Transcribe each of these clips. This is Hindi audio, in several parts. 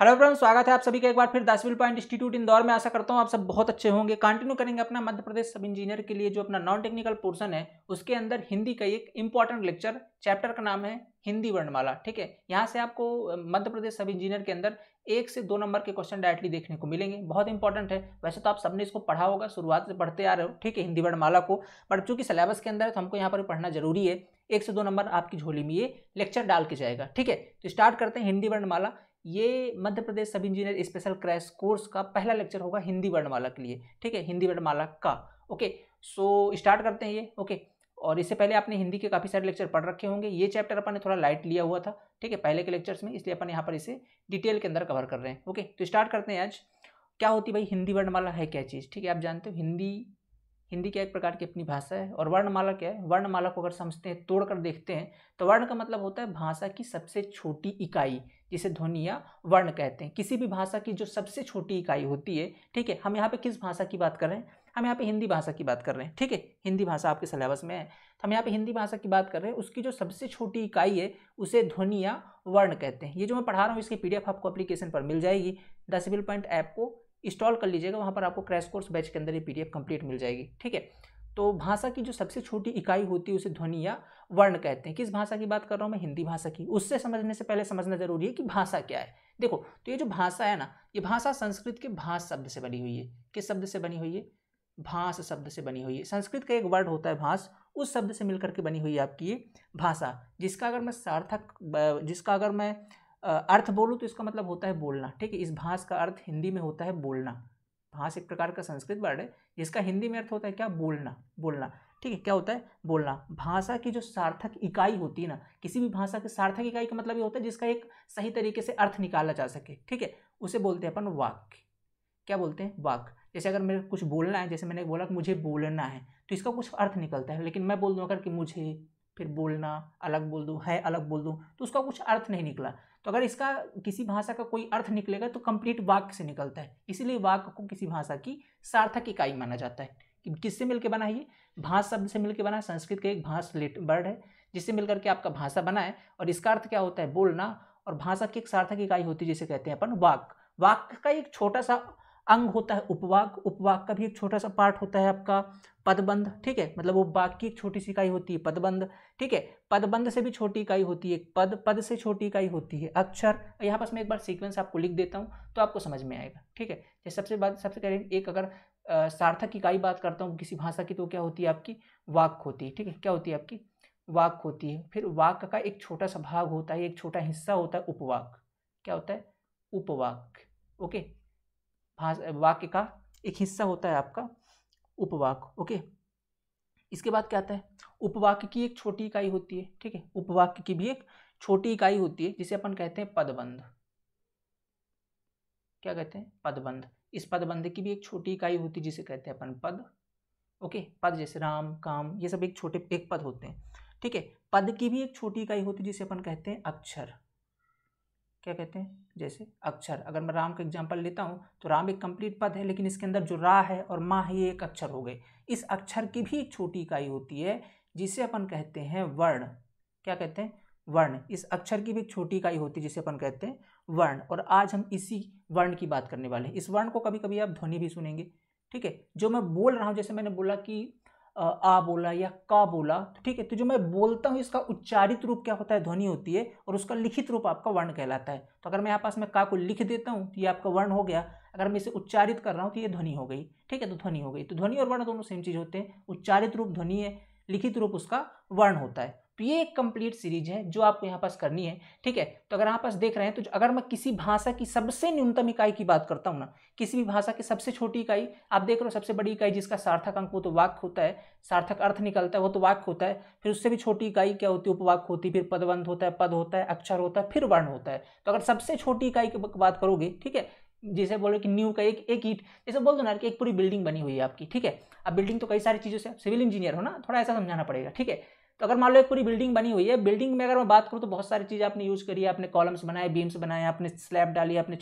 हेलो फ्रेंड्स, स्वागत है आप सभी का एक बार फिर दासविल पॉइंट इंस्टीट्यूट इंदौर में। आशा करता हूँ आप सब बहुत अच्छे होंगे। कंटिन्यू करेंगे अपना मध्य प्रदेश सब इंजीनियर के लिए जो अपना नॉन टेक्निकल पोर्सन है, उसके अंदर हिंदी का एक इंपॉर्टेंट लेक्चर चैप्टर का नाम है हिंदी वर्णमाला, ठीक है? यहाँ से आपको मध्य प्रदेश सब इंजीनियर के अंदर एक से दो नंबर के क्वेश्चन डायरेक्टली देखने को मिलेंगे। बहुत इंपॉर्टेंट है। वैसे तो आप सबने इसको पढ़ा होगा, शुरुआत से पढ़ते आ रहे हो, ठीक है, हिंदी वर्णमाला को। बट चूँकि सिलेबस के अंदर है तो हमको यहाँ पर पढ़ना ज़रूरी है। एक से दो नंबर आपकी झोली में ये लेक्चर डाल के जाएगा, ठीक है? तो स्टार्ट करते हैं हिंदी वर्णमाला। ये मध्य प्रदेश सब इंजीनियर स्पेशल क्रैश कोर्स का पहला लेक्चर होगा हिंदी वर्णमाला के लिए, ठीक है? हिंदी वर्णमाला का, ओके? सो, स्टार्ट करते हैं ये, ओके? और इससे पहले आपने हिंदी के काफ़ी सारे लेक्चर पढ़ रखे होंगे। ये चैप्टर अपन ने थोड़ा लाइट लिया हुआ था, ठीक है? पहले के लेक्चर्स में, इसलिए अपन यहाँ पर इसे डिटेल के अंदर कवर कर रहे हैं, ओके? तो स्टार्ट करते हैं आज। क्या होती भाई? हिंदी वर्णमाला है क्या चीज़? ठीक है, आप जानते हो, हिंदी हिंदी क्या एक प्रकार की अपनी भाषा है? और वर्णमाला क्या है? वर्णमाला को अगर समझते हैं, तोड़कर देखते हैं तो वर्ण का मतलब होता है भाषा की सबसे छोटी इकाई, जिसे ध्वनि या वर्ण कहते हैं। किसी भी भाषा की जो सबसे छोटी इकाई होती है, ठीक है, हम यहाँ पे किस भाषा की बात कर रहे हैं? हम यहाँ पे हिंदी भाषा की बात कर रहे हैं, ठीक है? हिंदी भाषा आपके सिलेबस में है। तो हम यहाँ पे हिंदी भाषा की बात कर रहे हैं, उसकी जो सबसे छोटी इकाई है, उसे ध्वनि या वर्ण कहते हैं। ये जो मैं पढ़ा रहा हूँ, इसकी पीडीएफ आपको एप्लीकेशन पर मिल जाएगी। द सिविल पॉइंट ऐप को इंस्टॉल कर लीजिएगा, वहाँ पर आपको क्रैश कोर्स बैच के अंदर ये पीडीएफ कंप्लीट मिल जाएगी, ठीक है? तो भाषा की जो सबसे छोटी इकाई होती है, उसे ध्वनि या वर्ण कहते हैं। किस भाषा की बात कर रहा हूँ मैं? हिंदी भाषा की। उससे समझने से पहले समझना ज़रूरी है कि भाषा क्या है। देखो तो ये जो भाषा है ना, ये भाषा संस्कृत के भाष शब्द से बनी हुई है। किस शब्द से बनी हुई है? भाष शब्द से बनी हुई है। संस्कृत का एक वर्ड होता है भाष, उस शब्द से मिलकर के बनी हुई है आपकी ये भाषा, जिसका अगर मैं सार्थक जिसका अगर मैं अर्थ बोलूँ तो इसका मतलब होता है बोलना, ठीक है? इस भाष का अर्थ हिंदी में होता है बोलना। भाष एक प्रकार का संस्कृत वर्ड है, जिसका हिंदी में अर्थ होता है क्या? बोलना बोलना, ठीक है? क्या होता है? बोलना। भाषा की जो सार्थक इकाई होती है ना, किसी भी भाषा की सार्थक इकाई का मतलब ये होता है जिसका एक सही तरीके से अर्थ निकाला जा सके, ठीक है? उसे बोलते हैं अपन वाक्य। क्या बोलते हैं? वाक्य। जैसे अगर मेरे कुछ बोलना है, जैसे मैंने बोला कि मुझे बोलना है तो इसका कुछ अर्थ निकलता है, लेकिन मैं बोल दूँ अगर कि मुझे, फिर बोलना, अलग बोल दूँ, है अलग बोल दूँ तो उसका कुछ अर्थ नहीं निकला। तो अगर इसका किसी भाषा का कोई अर्थ निकलेगा तो कंप्लीट वाक्य से निकलता है। इसीलिए वाक्य को किसी भाषा की सार्थक इकाई माना जाता है। कि किससे मिलकर बना है ये? भाष शब्द से मिलकर बना है। संस्कृत का एक भाष वर्ड है, जिससे मिलकर के आपका भाषा बना है। और इसका अर्थ क्या होता है? बोलना। और भाषा की एक सार्थक इकाई होती है, जिसे कहते हैं अपन वाक। वाक्य का एक छोटा सा अंग होता है, उपवाक उपवाक का भी एक छोटा सा पार्ट होता है आपका, पदबंध, ठीक है? मतलब वो वाक की एक छोटी सी इकाई होती है, पदबंध, ठीक है? पदबंध से भी छोटी इकाई होती है पद पद से छोटी इकाई होती है, अक्षर। यहाँ पास मैं एक बार सीक्वेंस आपको लिख देता हूँ तो आपको समझ में आएगा, ठीक है? जैसे सबसे बात, सबसे करें एक अगर सार्थक इकाई बात करता हूँ, किसी भाषा की तो क्या होती है आपकी? वाक होती है, ठीक है? क्या होती है आपकी? वाक होती है। फिर वाक का एक छोटा सा भाग होता है, एक छोटा हिस्सा होता है, उपवाक। क्या होता है? उपवाक, ओके? वाक्य का एक हिस्सा होता है आपका, उपवाक, ओके? इसके बाद क्या आता है? उपवाक्य की एक छोटी इकाई होती है, ठीक है? उपवाक्य की भी एक छोटी इकाई होती है, जिसे अपन कहते हैं पदबंध। क्या कहते हैं? पदबंध। इस पदबंध की भी एक छोटी इकाई होती है, जिसे कहते हैं अपन पद, ओके? पद जैसे राम, काम, ये सब एक छोटे, एक पद होते हैं, ठीक है? पद की भी एक छोटी इकाई होती है, जिसे अपन कहते हैं अक्षर। क्या कहते हैं? जैसे अक्षर। अगर मैं राम का एग्ज़ाम्पल लेता हूँ तो राम एक कंप्लीट पद है, लेकिन इसके अंदर जो रा है और माँ है, ये एक अक्षर हो गए। इस अक्षर की भी एक छोटी इकाई होती है, जिसे अपन कहते हैं वर्ण। क्या कहते हैं? वर्ण। इस अक्षर की भी एक छोटी इकाई होती है, जिसे अपन कहते हैं वर्ण। और आज हम इसी वर्ण की बात करने वाले हैं। इस वर्ण को कभी कभी आप ध्वनि भी सुनेंगे। ठीक है? जो मैं बोल रहा हूँ, जैसे मैंने बोला कि आ बोला या का बोला तो ठीक है? तो जो मैं बोलता हूँ, इसका उच्चारित रूप क्या होता है? ध्वनि होती है और उसका लिखित रूप आपका वर्ण कहलाता है। तो अगर मैं यहाँ पास में का को लिख देता हूँ तो ये आपका वर्ण हो गया। अगर मैं इसे उच्चारित कर रहा हूँ तो ये ध्वनि हो गई, ठीक है? तो ध्वनि हो गई। तो ध्वनि और वर्ण दोनों सेम चीज़ होते हैं। उच्चारित रूप ध्वनि है, लिखित रूप उसका वर्ण होता है। ये एक कंप्लीट सीरीज़ है, जो आपको यहाँ पास करनी है, ठीक है? तो अगर यहाँ पास देख रहे हैं तो अगर मैं किसी भाषा की सबसे न्यूनतम इकाई की बात करता हूँ ना, किसी भी भाषा की सबसे छोटी इकाई, आप देख रहे हो सबसे बड़ी इकाई जिसका सार्थक अंक वो तो वाक्य होता है, सार्थक अर्थ निकलता है, वो तो वाक्य होता है, फिर उससे भी छोटी इकाई क्या होती है? उपवाक्य होती है, फिर पदबंध होता है, पद होता है, अक्षर होता है, फिर वर्ण होता है। तो अगर सबसे छोटी इकाई की बात करोगे, ठीक है? जैसे बोले कि न्यू का एक एक ईट, जैसे बोल दो ना कि एक पूरी बिल्डिंग बनी हुई है आपकी, ठीक है? अब बिल्डिंग तो कई सारी चीज़ों से सिविल इंजीनियर हो ना, थोड़ा ऐसा समझाना पड़ेगा, ठीक है? तो अगर मान लो एक पूरी बिल्डिंग बनी हुई है बिल्डिंग में अगर मैं बात करूँ तो बहुत सारी चीज़ें आपने यूज़ करी है, आपने कॉलम्स बनाए बीम्स बनाए, आपने स्लैब डाली, आपने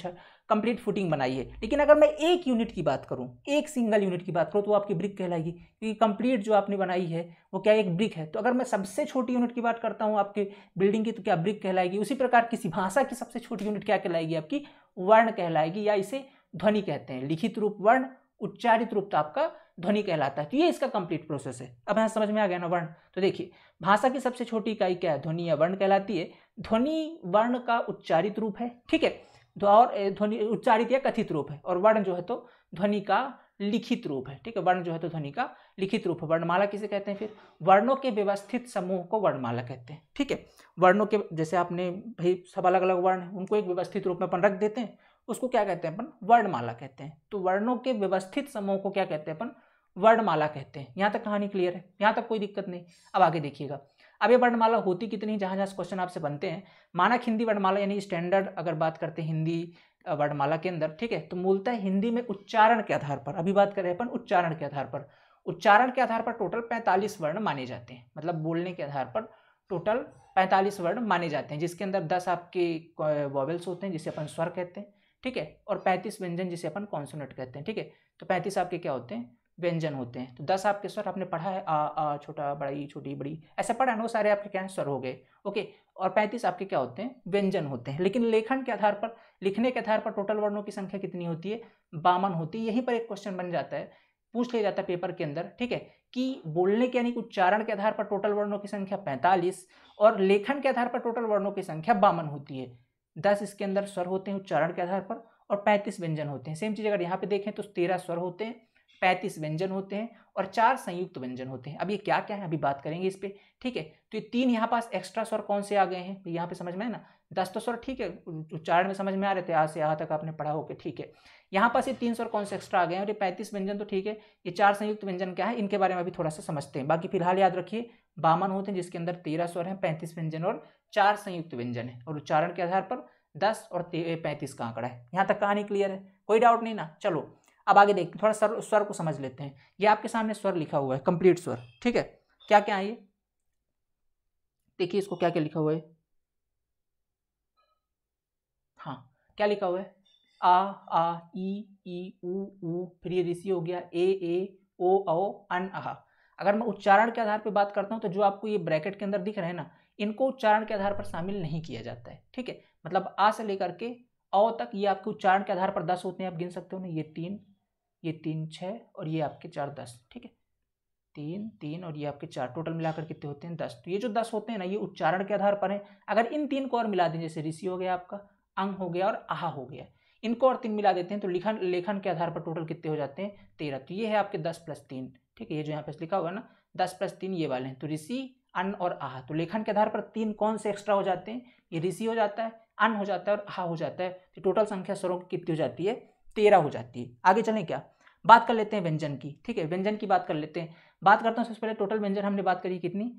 कंप्लीट फुटिंग बनाई है। लेकिन अगर मैं एक यूनिट की बात करूँ, एक सिंगल यूनिट की बात करूँ तो आपकी ब्रिक कहलाएगी, क्योंकि कंप्लीट जो आपने बनाई है, वो क्या एक ब्रिक है? तो अगर मैं सबसे छोटी यूनिट की बात करता हूँ, आपकी बिल्डिंग की तो क्या ब्रिक कहलाएगी? उसी प्रकार किसी भाषा की सबसे छोटी यूनिट क्या कहलाएगी? आपकी वर्ण कहलाएगी, या इसे ध्वनि कहते हैं। लिखित रूप वर्ण, उच्चारित रूप तो आपका ध्वनि कहलाता है। तो ये इसका कंप्लीट प्रोसेस है। अब यहाँ समझ में आ गया ना वर्ण। तो देखिए, भाषा की सबसे छोटी इकाई क्या है? ध्वनि या वर्ण कहलाती है। ध्वनि वर्ण का उच्चारित रूप है, ठीक है? और ध्वनि उच्चारित या कथित रूप है। और वर्ण जो है तो ध्वनि का लिखित रूप है, ठीक है? वर्ण जो है तो ध्वनि का लिखित रूप है। वर्णमाला किसे कहते हैं फिर? वर्णों के व्यवस्थित समूह को वर्णमाला कहते हैं, ठीक है? वर्णों के, जैसे आपने, भाई, सब अलग अलग वर्ण है, उनको एक व्यवस्थित रूप में अपन रख देते हैं। उसको क्या कहते हैं अपन? वर्णमाला कहते हैं। तो वर्णों के व्यवस्थित समूह को क्या कहते हैं अपन? वर्णमाला कहते हैं। यहाँ तक कहानी क्लियर है। यहाँ तक कोई दिक्कत नहीं। अब आगे देखिएगा। अब ये वर्णमाला होती कितनी जहाँ जहाँ क्वेश्चन आपसे बनते हैं। मानक हिंदी वर्णमाला यानी स्टैंडर्ड अगर बात करते हैं हिंदी वर्णमाला के अंदर, ठीक है? तो मूलतः हिंदी में उच्चारण के आधार पर, अभी बात करें अपन उच्चारण के आधार पर, उच्चारण के आधार पर टोटल पैंतालीस वर्ण माने जाते हैं। मतलब बोलने के आधार पर टोटल पैंतालीस वर्ण माने जाते हैं, जिसके अंदर दस आपके वॉवल्स होते हैं, जिसे अपन स्वर कहते हैं, ठीक है? और पैंतीस व्यंजन जिसे अपन कॉन्सोनेट कहते हैं, ठीक है? तो पैंतीस आपके क्या होते हैं? व्यंजन होते हैं। तो दस आपके स्वर आपने पढ़ा है, आ आ, छोटा, बड़ी, छोटी, बड़ी, ऐसा पढ़ा है वो सारे आपके क्या हैं, स्वर हो गए। ओके, और पैंतीस आपके क्या होते हैं, व्यंजन होते हैं। लेकिन लेखन के आधार पर, लिखने के आधार पर टोटल वर्णों की संख्या कितनी होती है? बामन होती है। यहीं पर एक क्वेश्चन बन जाता है, पूछ लिया जाता है पेपर के अंदर, ठीक है, कि बोलने के यानी उच्चारण के आधार पर टोटल वर्णों की संख्या पैंतालीस और लेखन के आधार पर टोटल वर्णों की संख्या बामन होती है। दस इसके अंदर स्वर होते हैं उच्चारण के आधार पर और पैंतीस व्यंजन होते हैं। सेम चीज़ अगर यहाँ पे देखें तो तेरह स्वर होते हैं पैंतीस व्यंजन होते हैं और चार संयुक्त व्यंजन होते हैं। अब ये क्या क्या है? अभी बात करेंगे इस पर ठीक है? तो ये तीन यहाँ पास एक्स्ट्रा स्वर कौन से आ गए हैं? यहाँ पे समझ में है ना? दस तो स्वर ठीक है, उच्चारण में समझ में आ रहे थे, आज से यहाँ तक आपने पढ़ा होके ठीक है? यहाँ पास ये तीन स्वर कौन से एक्स्ट्रा आ गए हैं? और ये पैंतीस व्यंजन तो ठीक है, ये चार संयुक्त व्यंजन क्या है? इनके बारे में अभी थोड़ा सा समझते हैं। बाकी फ़िलहाल याद रखिए, बामन होते हैं जिसके अंदर तेरह स्वर हैं, पैंतीस व्यंजन और चार संयुक्त व्यंजन है। और उच्चारण के आधार पर दस और पैंतीस का आंकड़ा है। यहाँ तक कहानी क्लियर है? कोई डाउट नहीं ना? चलो अब आगे देखते थोड़ा स्वर स्वर को समझ लेते हैं। ये आपके सामने स्वर लिखा हुआ है कंप्लीट स्वर, ठीक है? क्या क्या है ये? देखिए इसको क्या क्या लिखा हुआ है? हाँ क्या लिखा हुआ है? आ आ, ई ई, उ फिर ये ऋषि हो गया, ए ए, ओ ओ अन आहा अगर मैं उच्चारण के आधार पर बात करता हूँ तो जो आपको ये ब्रैकेट के अंदर दिख रहे हैं ना, इनको उच्चारण के आधार पर शामिल नहीं किया जाता है, ठीक है? मतलब आ से लेकर के अ तक ये आपके उच्चारण के आधार पर दस होते हैं, आप गिन सकते हो ना, ये तीन ये तीन छः और ये आपके चार दस, ठीक है? तीन तीन और ये आपके चार। टोटल मिलाकर कितने होते हैं? दस। तो ये जो दस होते हैं ना, ये उच्चारण के आधार पर है। अगर इन तीन को और मिला दें, जैसे ऋषि हो गया आपका, अंग हो गया और आहा हो गया, इनको और तीन मिला देते हैं तो लिखन, लेखन के आधार पर टोटल कितने हो जाते हैं? तेरह। तो ये है आपके दस प्लस तीन, ठीक है? ये जो यहाँ पे लिखा हुआ है ना, दस प्लस तीन ये वाले हैं। तो ऋषि, अन्न और आहा। तो लेखन के आधार पर तीन कौन से एक्स्ट्रा हो जाते हैं? ये ऋषि हो जाता है, अन्न हो जाता है और आहा हो जाता है। तो टोटल संख्या स्वरों की कितनी हो जाती है? तेरह हो जाती है। आगे चलें क्या? बात कर लेते हैं व्यंजन की, ठीक है? व्यंजन की बात कर लेते हैं। बात करता हूँ सबसे पहले टोटल व्यंजन हमने बात करी कितनी?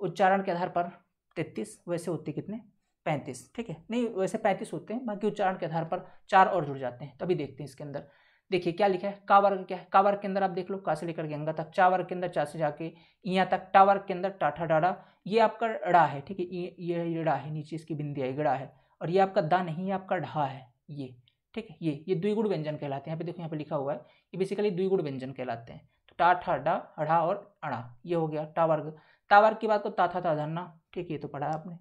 उच्चारण के आधार पर तैतीस, वैसे होते कितने? पैंतीस, ठीक है? नहीं, वैसे पैंतीस होते हैं, बाकी उच्चारण के आधार पर चार और जुड़ जाते हैं, तभी देखते हैं इसके अंदर। देखिए, क्या लिखा है? का वर्ग क्या है? का वर्ग के अंदर आप देख लो, का से लेकर अंगा तक, चा वर्ग के अंदर चा से जाके यहाँ तक, टा वर्ग के अंदर टाठा डाड़ा ये आपका ड़ा है, ठीक है? ये ये ड़ा है, नीचे इसकी बिंदी गड़ा है। और ये आपका दा नहीं है आपका ढा है, ये। ठीक है, ये ये द्विगुण व्यंजन कहलाते हैं। यहाँ पे देखो, यहाँ पे लिखा हुआ है ये बेसिकली द्विगुण व्यंजन कहलाते हैं। तो टा, ठा, डा, अढ़ा और अड़ा ये हो गया टा वर्ग। वर्ग की बात को ता, था ता धरना ठीक है, ये तो पढ़ा आपने।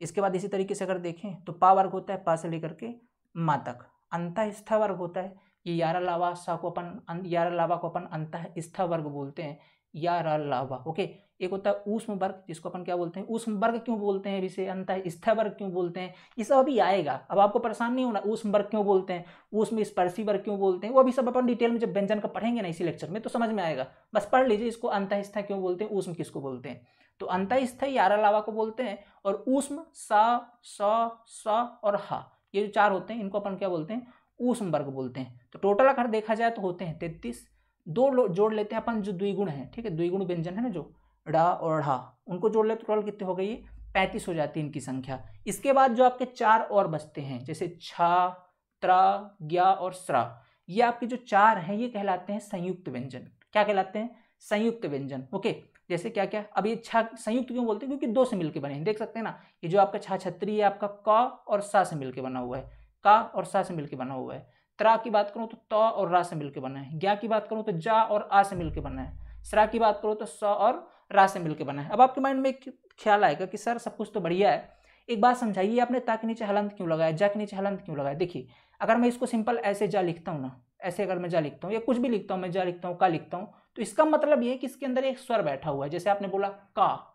इसके बाद इसी तरीके से अगर देखें तो पा वर्ग होता है, पा से लेकर के मा तक। अंतः वर्ग होता है, ये यारा, लावा, सा को अपन, यारा, लावा को अपन अंत स्था वर्ग बोलते हैं, यारा, लावा, ओके? एक होता है ऊष्म वर्ग जिसको अपन क्या बोलते हैं? ऊष्म वर्ग क्यों बोलते हैं? इसे अंत स्था वर्ग क्यों बोलते हैं? ये सब अभी आएगा। अब आपको परेशान नहीं होना ऊष्म वर्ग क्यों बोलते हैं? ऊष्म स्पर्शी वर्ग क्यों बोलते हैं? वो अभी सब अपन डिटेल में जब व्यंजन का पढ़ेंगे ना इसी लेक्चर में तो समझ में आएगा। बस पढ़ लीजिए इसको अंत स्था क्यों बोलते हैं, ऊष्म किसको बोलते हैं? तो अंत स्थायी यारा लावा को बोलते हैं, और ऊष्म, सा, स स और ह, ये जो चार होते हैं, इनको अपन क्या बोलते हैं? ऊष्म वर्ग बोलते हैं। तो टोटल अगर देखा जाए तो होते हैं तैतीस। दो जोड़ लेते हैं अपन जो द्विगुण है, ठीक है? द्विगुण व्यंजन है ना जो? डा और ढा। उनको जोड़ ले तो टोटल कितने हो गई? पैंतीस हो जाती है इनकी संख्या। इसके बाद जो आपके चार और बचते हैं, जैसे छा, त्रा ज्ञा और स्रा, ये आपके जो चार हैं, ये कहलाते हैं संयुक्त व्यंजन। क्या कहलाते हैं? संयुक्त व्यंजन। ओके, जैसे क्या क्या अब ये छा, संयुक्त क्यों बोलते हैं? क्योंकि दो से मिलकर बने हैं। देख सकते हैं ना, ये जो आपका छा छत्री है, आपका क और सा से मिलकर बना हुआ है। का और सा से मिलकर बना हुआ है। त्रा की बात करूँ तो त और रा से मिलकर बना है। ज्ञा की बात करूँ तो जा और आ से मिलकर बना है। सरा की बात करूँ तो स और रा से मिलकर बना है। अब आपके माइंड में एक ख्याल आएगा कि, सर, सब कुछ तो बढ़िया है। एक बात समझाइए, आपने ता के नीचे हलंत क्यों लगाया? जा के नीचे हलंत क्यों लगाया? देखिए, अगर मैं इसको सिंपल ऐसे जा लिखता हूँ ना, ऐसे अगर मैं जा लिखता हूँ या कुछ भी लिखता हूँ, मैं जा लिखता हूँ, का लिखता हूँ तो इसका मतलब ये कि इसके अंदर एक स्वर बैठा हुआ है। जैसे आपने बोला, का।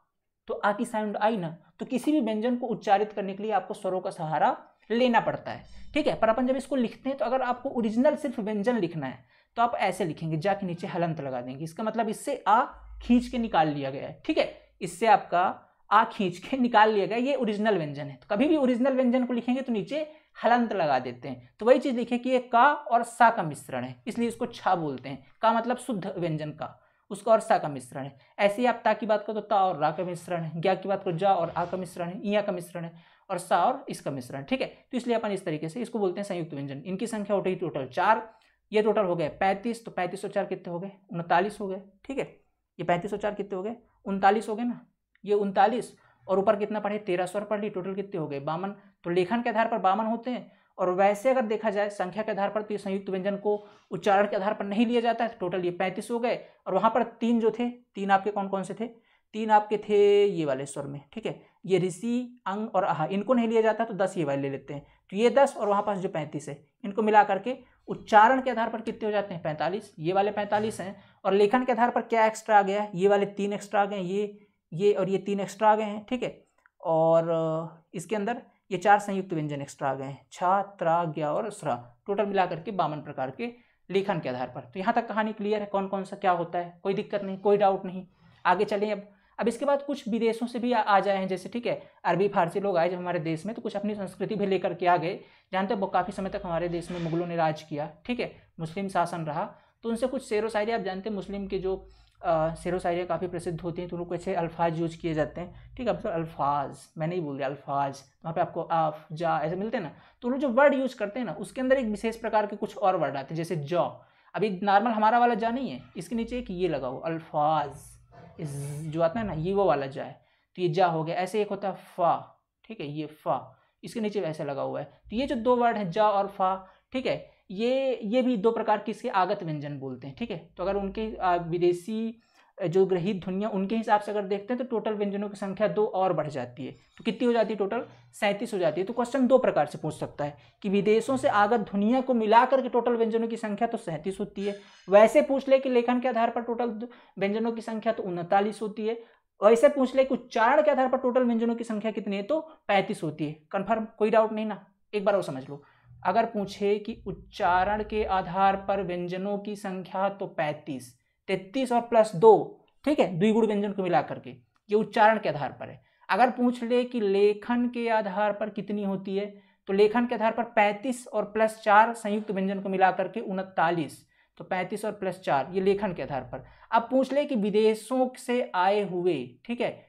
तो आ की साउंड आई ना तो किसी भी व्यंजन को उच्चारित करने के लिए आपको स्वरों का सहारा लेना पड़ता है। ठीक है, पर अपन जब इसको लिखते हैं तो अगर आपको ओरिजिनल सिर्फ़ व्यंजन लिखना है तो आप ऐसे लिखेंगे, जा के नीचे हलंत लगा देंगे। इसका मतलब इससे आ खींच के निकाल लिया गया है, ठीक है? इससे आपका आ खींच के निकाल लिया गया ये ओरिजिनल व्यंजन है। तो कभी भी ओरिजिनल व्यंजन को लिखेंगे तो नीचे हलंत लगा देते हैं। तो वही चीज़ लिखे कि ये का और सा का मिश्रण है, इसलिए इसको छा बोलते हैं। का मतलब शुद्ध व्यंजन का, उसका और सा का मिश्रण है। ऐसे ही आप ता की बात करो तो ता और रा का मिश्रण है ज्ञा की बात करो जा और आ का मिश्रण है इया का मिश्रण है और सा और इसका मिश्रण ठीक है? तो इसलिए अपन इस तरीके से इसको बोलते हैं संयुक्त व्यंजन। इनकी संख्या उठी टोटल चार, ये टोटल हो गए पैंतीस तो पैंतीस और चार कितने हो गए? उनतालीस हो गए, ठीक है? ये पैंतीस सौ चार कितने हो गए? उनतालीस हो गए ना। ये उनतालीस, और ऊपर कितना पढ़े? तेरह सौ पढ़ ली टोटल कितने हो गए? बावन। तो लेखन के आधार पर बावन होते हैं, और वैसे अगर देखा जाए, संख्या के आधार पर तो ये संयुक्त व्यंजन को उच्चारण के आधार पर नहीं लिया जाता है। टोटल ये पैंतीस हो गए, और वहाँ पर तीन जो थे, तीन आपके कौन कौन से थे? तीन आपके थे ये वाले स्वर में, ठीक है? ये ऋषि, अंग और आहा, इनको नहीं लिया जाता तो दस ये वाले ले लेते हैं। तो ये दस, और वहाँ पास जो पैंतीस है, इनको मिला करके उच्चारण के आधार पर कितने हो जाते हैं? पैंतालीस। ये वाले पैंतालीस हैं। और लेखन के आधार पर क्या एक्स्ट्रा आ गया है? ये वाले तीन एक्स्ट्रा आ गए ये ये और ये तीन एक्स्ट्रा आ गए हैं। ठीक है? और इसके अंदर ये चार संयुक्त व्यंजन एक्स्ट्रा आ गए हैं। छा, त्रा ज्ञा और स्रा। टोटल मिला करके बावन प्रकार के लेखन के आधार पर। तो यहाँ तक कहानी क्लियर है। कौन कौन सा क्या होता है? कोई दिक्कत नहीं, कोई डाउट नहीं। आगे चलें अब। अब इसके बाद कुछ विदेशों से भी आ, आ जाए हैं जैसे ठीक है अरबी फारसी लोग आए जब हमारे देश में तो कुछ अपनी संस्कृति भी लेकर के आ गए। जानते वो काफ़ी समय तक हमारे देश में मुगलों ने राज किया ठीक है मुस्लिम शासन रहा। तो उनसे कुछ शेर व शायरी आप जानते हैं मुस्लिम के जो शेर व शायरियाँ काफ़ी प्रसिद्ध होती हैं तो उनको अच्छे अल्फाज यूज़ किए जाते हैं। ठीक है अब तो अल्फाज मैं नहीं बोल रहा अल्फाज वहाँ पे आपको आफ जा ऐसे मिलते हैं ना तो लोग जो वर्ड यूज़ करते हैं ना उसके अंदर एक विशेष प्रकार के कुछ और वर्ड आते हैं जैसे जॉ। अभी नॉर्मल हमारा वाला जा नहीं है इसके नीचे एक ये लगाओ अल्फाज। इस जो आता है ना, ये वो वाला जा है। तो ये जा हो गया, ऐसे एक होता है फा, ठीक है, ये फा, इसके नीचे ऐसे लगा हुआ है। तो ये जो दो वर्ड है, जा और फा, ठीक है, ये ये भी दो प्रकार के इसके आगत व्यंजन बोलते हैं, ठीक है। तो अगर उनके विदेशी जो ग्रहित ध्वनिया उनके हिसाब से अगर देखते हैं तो टोटल व्यंजनों की संख्या दो और बढ़ जाती है। तो कितनी हो जाती है टोटल सैंतीस हो जाती है। तो क्वेश्चन दो प्रकार से पूछ सकता है कि विदेशों से आगत ध्वनिया को मिलाकर के टोटल व्यंजनों की संख्या तो सैंतीस होती है। वैसे पूछ ले कि लेखन के आधार पर टोटल व्यंजनों की संख्या तो उनतालीस होती है। वैसे पूछ ले कि उच्चारण के आधार पर टोटल व्यंजनों की संख्या कितनी है तो पैंतीस होती है। कन्फर्म कोई डाउट नहीं ना? एक बार और समझ लो। अगर पूछे कि उच्चारण के आधार पर व्यंजनों की संख्या तो पैंतीस तैतीस और प्लस दो, ठीक है, द्विगुण व्यंजन को मिला करके, ये उच्चारण के आधार पर है। अगर पूछ ले कि लेखन के आधार पर कितनी होती है तो लेखन के आधार पर पैंतीस और प्लस चार संयुक्त व्यंजन को मिला करके उनतालीस तो पैंतीस और प्लस चार, ये लेखन के आधार पर। अब पूछ ले कि विदेशों से आए हुए, ठीक है,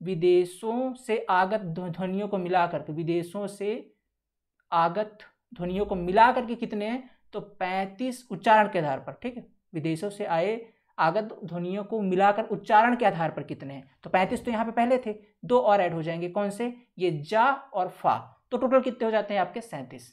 विदेशों से आगत ध्वनियों को मिला करके, विदेशों से आगत ध्वनियों को मिला करके कितने हैं तो पैंतीस उच्चारण के आधार पर, ठीक है। विदेशों से आए आगत ध्वनियों को मिलाकर उच्चारण के आधार पर कितने हैं? तो पैंतीस तो यहाँ पे पहले थे, दो और ऐड हो जाएँगे। कौन से? ये जा और फा। तो टोटल कितने हो जाते हैं आपके? सैंतीस।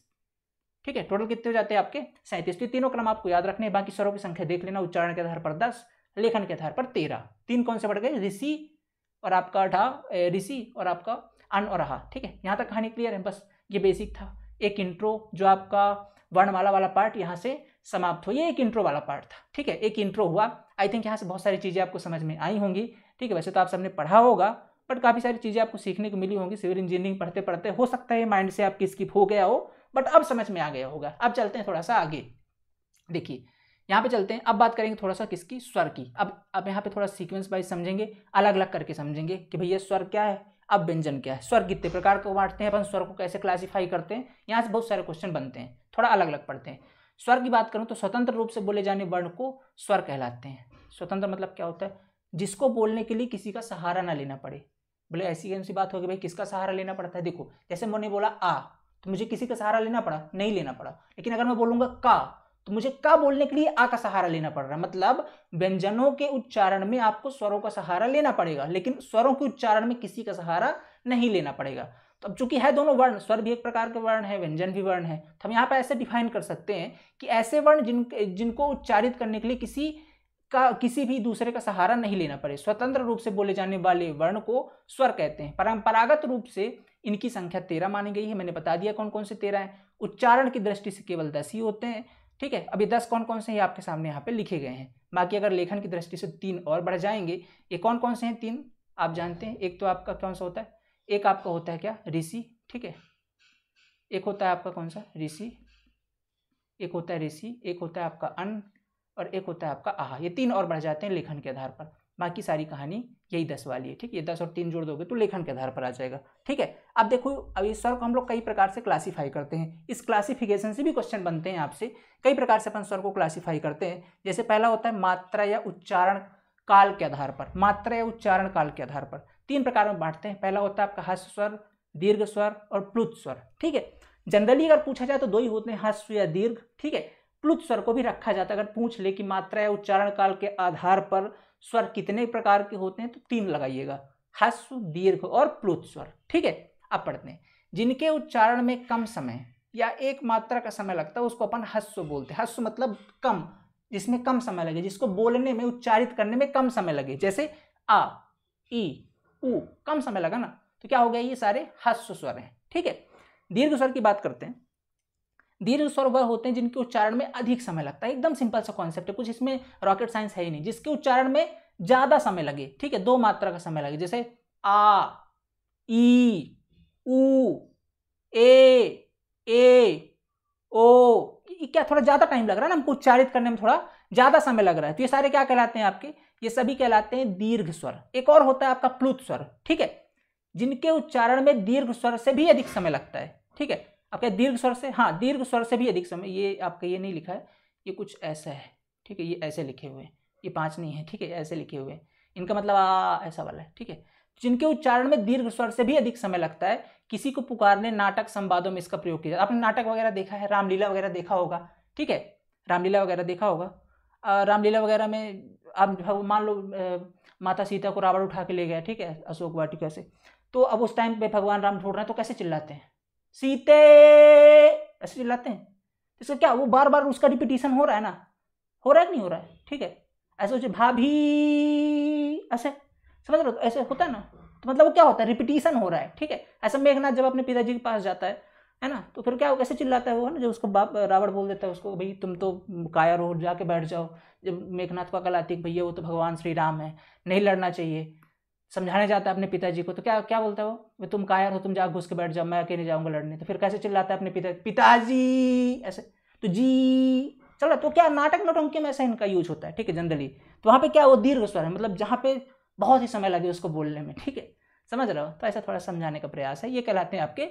ठीक है, टोटल कितने हो जाते हैं आपके? सैंतीस। तो तीनों क्रम आपको याद रखने बाकी स्वरों की संख्या देख लेना। उच्चारण के आधार पर दस, लेखन के आधार पर तेरह। तीन कौन से बढ़ गए? ऋषि और आपका ढा ऋषि और आपका अन और हा ठीक है, यहाँ तक कहानी क्लियर है। बस ये बेसिक था। एक इंट्रो जो आपका वर्णमाला वाला पार्ट यहाँ से समाप्त हो ये एक इंट्रो वाला पार्ट था, ठीक है? एक इंट्रो हुआ। आई थिंक यहाँ से बहुत सारी चीज़ें आपको समझ में आई होंगी, ठीक है? वैसे तो आप सबने पढ़ा होगा बट काफ़ी सारी चीज़ें आपको सीखने को मिली होंगी। सिविल इंजीनियरिंग पढ़ते पढ़ते हो सकता है माइंड से आपकी स्किप हो गया हो बट अब समझ में आ गया होगा। अब चलते हैं थोड़ा सा आगे। देखिए, यहाँ पे चलते हैं। अब बात करेंगे थोड़ा सा किसकी? स्वर की। अब अब यहाँ पे थोड़ा सीक्वेंस वाइज समझेंगे अलग अलग करके समझेंगे कि भैया स्वर क्या है, अब व्यंजन क्या है। स्वर कितने प्रकार को बांटते हैं, अपन स्वर को कैसे क्लासीफाई करते हैं, यहाँ से बहुत सारे क्वेश्चन बनते हैं, थोड़ा अलग अलग पढ़ते हैं। स्वर की बात करूँ तो स्वतंत्र रूप से बोले जाने वर्ण को स्वर कहलाते हैं। स्वतंत्र मतलब क्या होता है? जिसको बोलने के लिए किसी का सहारा ना लेना पड़े। बोले ऐसी कौन सी बात होगी भाई किसका सहारा लेना पड़ता है? देखो, जैसे मैंने बोला आ तो मुझे किसी का सहारा लेना पड़ा, नहीं लेना पड़ा। लेकिन अगर मैं बोलूँगा का तो मुझे का बोलने के लिए आ का सहारा लेना पड़ रहा है। मतलब व्यंजनों के उच्चारण में आपको स्वरों का सहारा लेना पड़ेगा, लेकिन स्वरों के उच्चारण में किसी का सहारा नहीं लेना पड़ेगा। तो अब चूँकि है दोनों वर्ण, स्वर भी एक प्रकार के वर्ण है, व्यंजन भी वर्ण है तो हम यहाँ पर ऐसे डिफाइन कर सकते हैं कि ऐसे वर्ण जिन, जिनको उच्चारित करने के लिए किसी का, किसी भी दूसरे का सहारा नहीं लेना पड़े। स्वतंत्र रूप से बोले जाने वाले वर्ण को स्वर कहते हैं। परंपरागत रूप से इनकी संख्या तेरह मानी गई है। मैंने बता दिया कौन कौन से तेरह हैं। उच्चारण की दृष्टि से केवल दस ही होते हैं, ठीक है? अभी दस कौन कौन से हैं आपके सामने यहाँ पे लिखे गए हैं। बाकी अगर लेखन की दृष्टि से तीन और बढ़ जाएँगे, ये कौन कौन से हैं तीन? आप जानते हैं, एक तो आपका कौन सा होता है? एक आपका होता है क्या? ऋषि, ठीक है? एक होता है आपका कौन सा? ऋषि। एक होता है ऋषि, एक होता है आपका अन्न और एक होता है आपका आहा ये तीन और बढ़ जाते हैं लेखन के आधार पर। बाकी सारी कहानी यही दस वाली है, ठीक ये दस और तीन जोड़ दोगे तो लेखन के आधार पर आ जाएगा, ठीक है? अब देखो, अब इस स्वर को हम लोग कई प्रकार से क्लासीफाई करते हैं। इस क्लासिफिकेशन से भी क्वेश्चन बनते हैं आपसे। कई प्रकार से अपन स्वर को क्लासीफाई करते हैं। जैसे पहला होता है मात्रा या उच्चारण काल के आधार पर। मात्रा या उच्चारण काल के आधार पर। तीन प्रकार में बांटते हैं। पहला होता है आपका हस्व स्वर, दीर्घ स्वर और प्लुत स्वर, ठीक है? जनरली अगर पूछा जाए तो दो ही होते हैं हस्व या दीर्घ, ठीक है? प्लुत स्वर को भी रखा जाता है। अगर पूछ ले कि मात्रा या उच्चारण काल के आधार पर स्वर कितने प्रकार के होते हैं तो तीन लगाइएगा। हस्व दीर्घ और प्लुत स्वर, ठीक है? अब पढ़ते हैं। जिनके उच्चारण में कम समय या एक मात्रा का समय लगता है, उसको अपन हस्व बोलते हैं। हस्व मतलब कम, जिसमें कम समय लगे, जिसको बोलने में, उच्चारित करने में कम समय लगे। जैसे आ, ई उ कम समय लगा ना। तो क्या हो गया, ये सारे हस्व स्वर हैं, ठीक है? दीर्घ स्वर की बात करते हैं। दीर्घ स्वर वह होते हैं जिनके उच्चारण में अधिक समय लगता है। एकदम सिंपल सा कॉन्सेप्ट है, कुछ इसमें रॉकेट साइंस है ही नहीं, जिसके उच्चारण में ज़्यादा समय लगे, ठीक है? दो मात्रा का समय लगे, जैसे आ, ई उ ए ए, ओ क्या थोड़ा ज़्यादा टाइम लग रहा है ना? हमको उच्चारित करने में थोड़ा ज़्यादा समय लग रहा है। तो ये सारे क्या कहलाते हैं आपके? ये सभी कहलाते हैं दीर्घ स्वर। एक और होता है आपका प्लुत स्वर, ठीक है? जिनके उच्चारण में दीर्घ स्वर से भी अधिक समय लगता है, ठीक है? आपके दीर्घ स्वर से हाँ दीर्घ स्वर से भी अधिक समय, ये आपका ये नहीं लिखा है, ये कुछ ऐसा है, ठीक है? ये ऐसे लिखे हुए हैं, ये पाँच नहीं है, ठीक है? ऐसे लिखे हुए हैं। इनका मतलब आ, ऐसा वाला है, ठीक है? जिनके उच्चारण में दीर्घ स्वर से भी अधिक समय लगता है, किसी को पुकारने, नाटक संवादों में इसका प्रयोग किया आपने नाटक वगैरह देखा है? रामलीला वगैरह देखा होगा, ठीक है? रामलीला वगैरह देखा होगा। रामलीला वगैरह में आप मान लो माता सीता को रावण उठा के ले गया ठीक है, अशोक वाटिका से। तो अब उस टाइम पे भगवान राम ढूंढ रहे हैं तो कैसे चिल्लाते हैं? सीते! ऐसे चिल्लाते हैं? इसका क्या, वो बार बार उसका रिपीटिशन हो रहा है ना? हो रहा है कि नहीं हो रहा है? ठीक है। ऐसे सोचे भाभी, ऐसे। समझ रहे हो? ऐसे होता है ना? तो मतलब वो क्या होता है? रिपीटिशन हो रहा है, ठीक है। ऐसा मेघनाथ जब अपने पिताजी के पास जाता है है ना? तो फिर क्या कैसे चिल्लाता है वो ना? जब उसको बाप, रावण बोल देता है उसको, भाई तुम तो कायर हो जाके बैठ जाओ। जब मेघनाथ को अकल आती है भैया वो तो भगवान श्री राम है, नहीं लड़ना चाहिए। समझाने जाता है अपने पिताजी को तो क्या क्या बोलता है वो? तुम कायर हो तुम जा घुस के बैठ जाओ, मैं अकेले जाऊँगा लड़ने। तो फिर कैसे चिल्लाता है अपने पिता, पिताजी! ऐसे तो जी, चलो तो क्या नाटक नोटंकी में ऐसा इनका यूज़ होता है? ठीक है, जनरली। तो वहाँ पे क्या वो दीर्घ स्वर है मतलब जहाँ पे बहुत ही समय लगे उसको बोलने में, ठीक है? समझ रहे हो? तो ऐसा थोड़ा समझाने का प्रयास है। ये कहलाते हैं आपके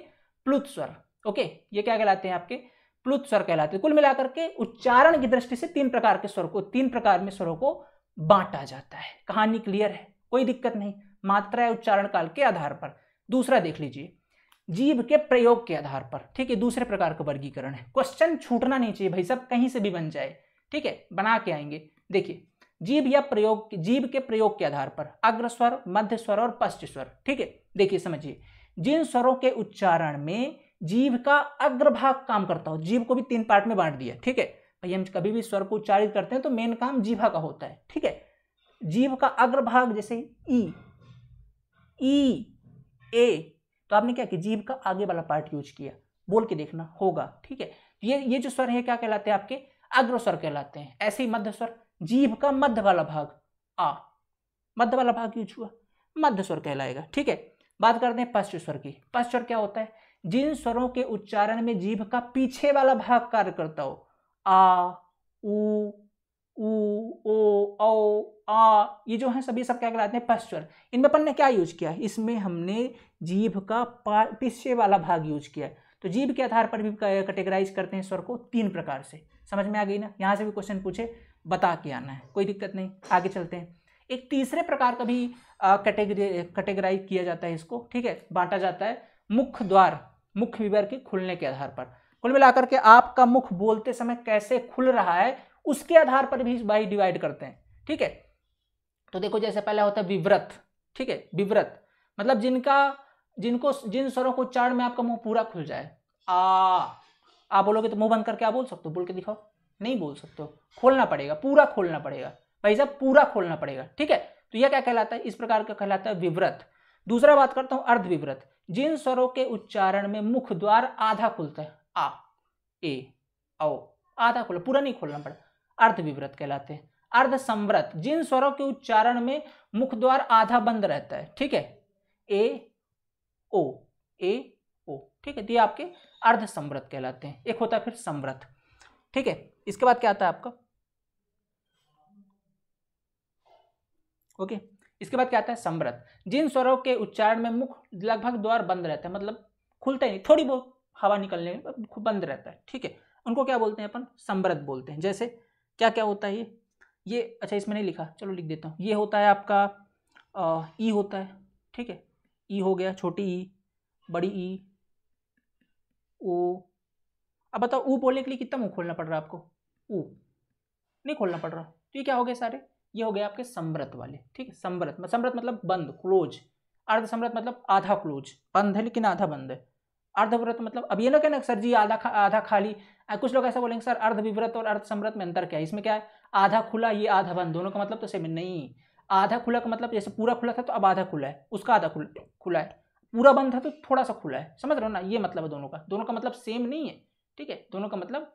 प्लुत स्वर। ओके, ये क्या कहलाते हैं आपके? प्लुत स्वर कहलाते हैं। कुल मिलाकर के उच्चारण की दृष्टि से तीन प्रकार के स्वर को, तीन प्रकार में स्वरों को बांटा जाता है। कहानी क्लियर है, कोई दिक्कत नहीं। मात्रा है उच्चारण काल के आधार पर। दूसरा देख लीजिए, जीव के प्रयोग के आधार पर। ठीक है, दूसरे प्रकार का वर्गीकरण है। क्वेश्चन छूटना नहीं चाहिए भाई, सब कहीं से भी बन जाए। ठीक है, बना के आएँगे। देखिए, जीव या प्रयोग, जीव के प्रयोग के आधार पर अग्र स्वर, मध्य स्वर और पश्च स्वर। ठीक है, देखिए, समझिए। जिन स्वरों के उच्चारण में जीव का अग्रभाग काम करता हो, जीव को भी तीन पार्ट में बांट दिया, ठीक है? भाई, हम कभी भी स्वर को उच्चारित करते हैं तो मेन काम जीभा का होता है, ठीक है? जीव का अग्रभाग जैसे ई ई, ए तो आपने क्या किया? जीभ का आगे वाला पार्ट यूज़ किया, बोल के देखना होगा, ठीक है? ये ये जो स्वर है, क्या कहलाते हैं आपके? अग्र स्वर कहलाते हैं, ऐसे ही मध्य स्वर, जीव का मध्य वाला भाग, आ, मध्य वाला भाग यूज़ हुआ, मध्य स्वर कहलाएगा, ठीक है? बात करते हैं पश्च स्वर की, पश्च स्वर क्या होता है? जिन स्वरों के उच्चारण में जीभ का पीछे वाला भाग कार्य करता हो, आ, उ उ, ओ, औ, आ, ये जो है सभी सब क्या कहलाते हैं? पश्चर। इनमें अपन ने क्या यूज़ किया? इसमें हमने जीभ का पीछे वाला भाग यूज़ किया तो जीभ के आधार पर भी कैटेगराइज करते हैं स्वर को तीन प्रकार से। समझ में आ गई ना? यहाँ से भी क्वेश्चन पूछे, बता के आना है, कोई दिक्कत नहीं, आगे चलते हैं। एक तीसरे प्रकार का भी कैटेगरी कैटेगराइज किया जाता है इसको, ठीक है? बांटा जाता है मुख्य द्वार। मुख्य विवर के खुलने के आधार पर। कुल मिलाकर के आपका मुख बोलते समय कैसे खुल रहा है, उसके आधार पर भी बाई डिवाइड करते हैं, ठीक है? तो देखो, जैसे पहला होता है विव्रत, ठीक है? विव्रत मतलब जिनका, जिनको, जिन स्वरों को उच्चारण में आपका मुँह पूरा खुल जाए। आ, आप बोलोगे तो मुँह बंद करके आप बोल सकते हो, बोल के दिखाओ। नहीं बोल सकते खोलना पड़ेगा, पूरा खोलना पड़ेगा। भाई साहब, पूरा खोलना पड़ेगा, ठीक है? तो यह क्या कहलाता है? इस प्रकार का कहलाता है विव्रत। दूसरा बात करता हूँ अर्ध विव्रत जिन स्वरों के उच्चारण में मुख द्वार आधा खुलता है, आ, ए ओ आधा खुला, पूरा नहीं खोलना पड़ा अर्ध विव्रत कहलाते हैं। अर्ध संव्रत, जिन स्वरों के उच्चारण में मुख द्वार आधा बंद रहता है, ठीक है? ए, ओ ए, ओ, ठीक है? तो ये आपके अर्ध संव्रत कहलाते हैं। एक होता है फिर संव्रत, ठीक है? इसके बाद क्या आता है आपका? ओके? इसके बाद क्या आता है? संव्रत जिन स्वरों के उच्चारण में मुख लगभग द्वार बंद रहता है मतलब खुलता ही नहीं, थोड़ी बहुत हवा निकलने में बंद रहता है, ठीक है? उनको क्या बोलते हैं अपन? संव्रत बोलते हैं। जैसे क्या क्या होता है ये? ये अच्छा इसमें नहीं लिखा, चलो लिख देता हूँ। ये होता है आपका ई होता है, ठीक है? ई हो गया, छोटी ई, बड़ी ई, ओ। अब बताओ, ऊ बोलने के लिए कितना मुँह खोलना पड़ रहा है आपको? ऊ। नहीं खोलना पड़ रहा। तो ये क्या हो गया सारे? ये हो गए आपके समृत वाले ठीक है? समृत समृत मतलब बंद क्लोज अर्ध समृत मतलब आधा क्लोज बंद है लेकिन आधा बंद है. अर्धव्रत मतलब अब ये ना कहना सर जी आधा खा, आधा खाली. कुछ लोग ऐसा बोलेंगे सर अर्धविव्रत और अर्ध समृत में अंतर क्या है? इसमें क्या है? आधा खुला ये आधा बंद. दोनों का मतलब तो सेम नहीं. आधा खुला का मतलब जैसे पूरा खुला था तो अब आधा खुला है उसका आधा खुला खुला है. पूरा बंद था तो थोड़ा सा खुला है. समझ रहे हो ना? ये मतलब है दोनों का. दोनों का मतलब सेम नहीं है ठीक है? दोनों का मतलब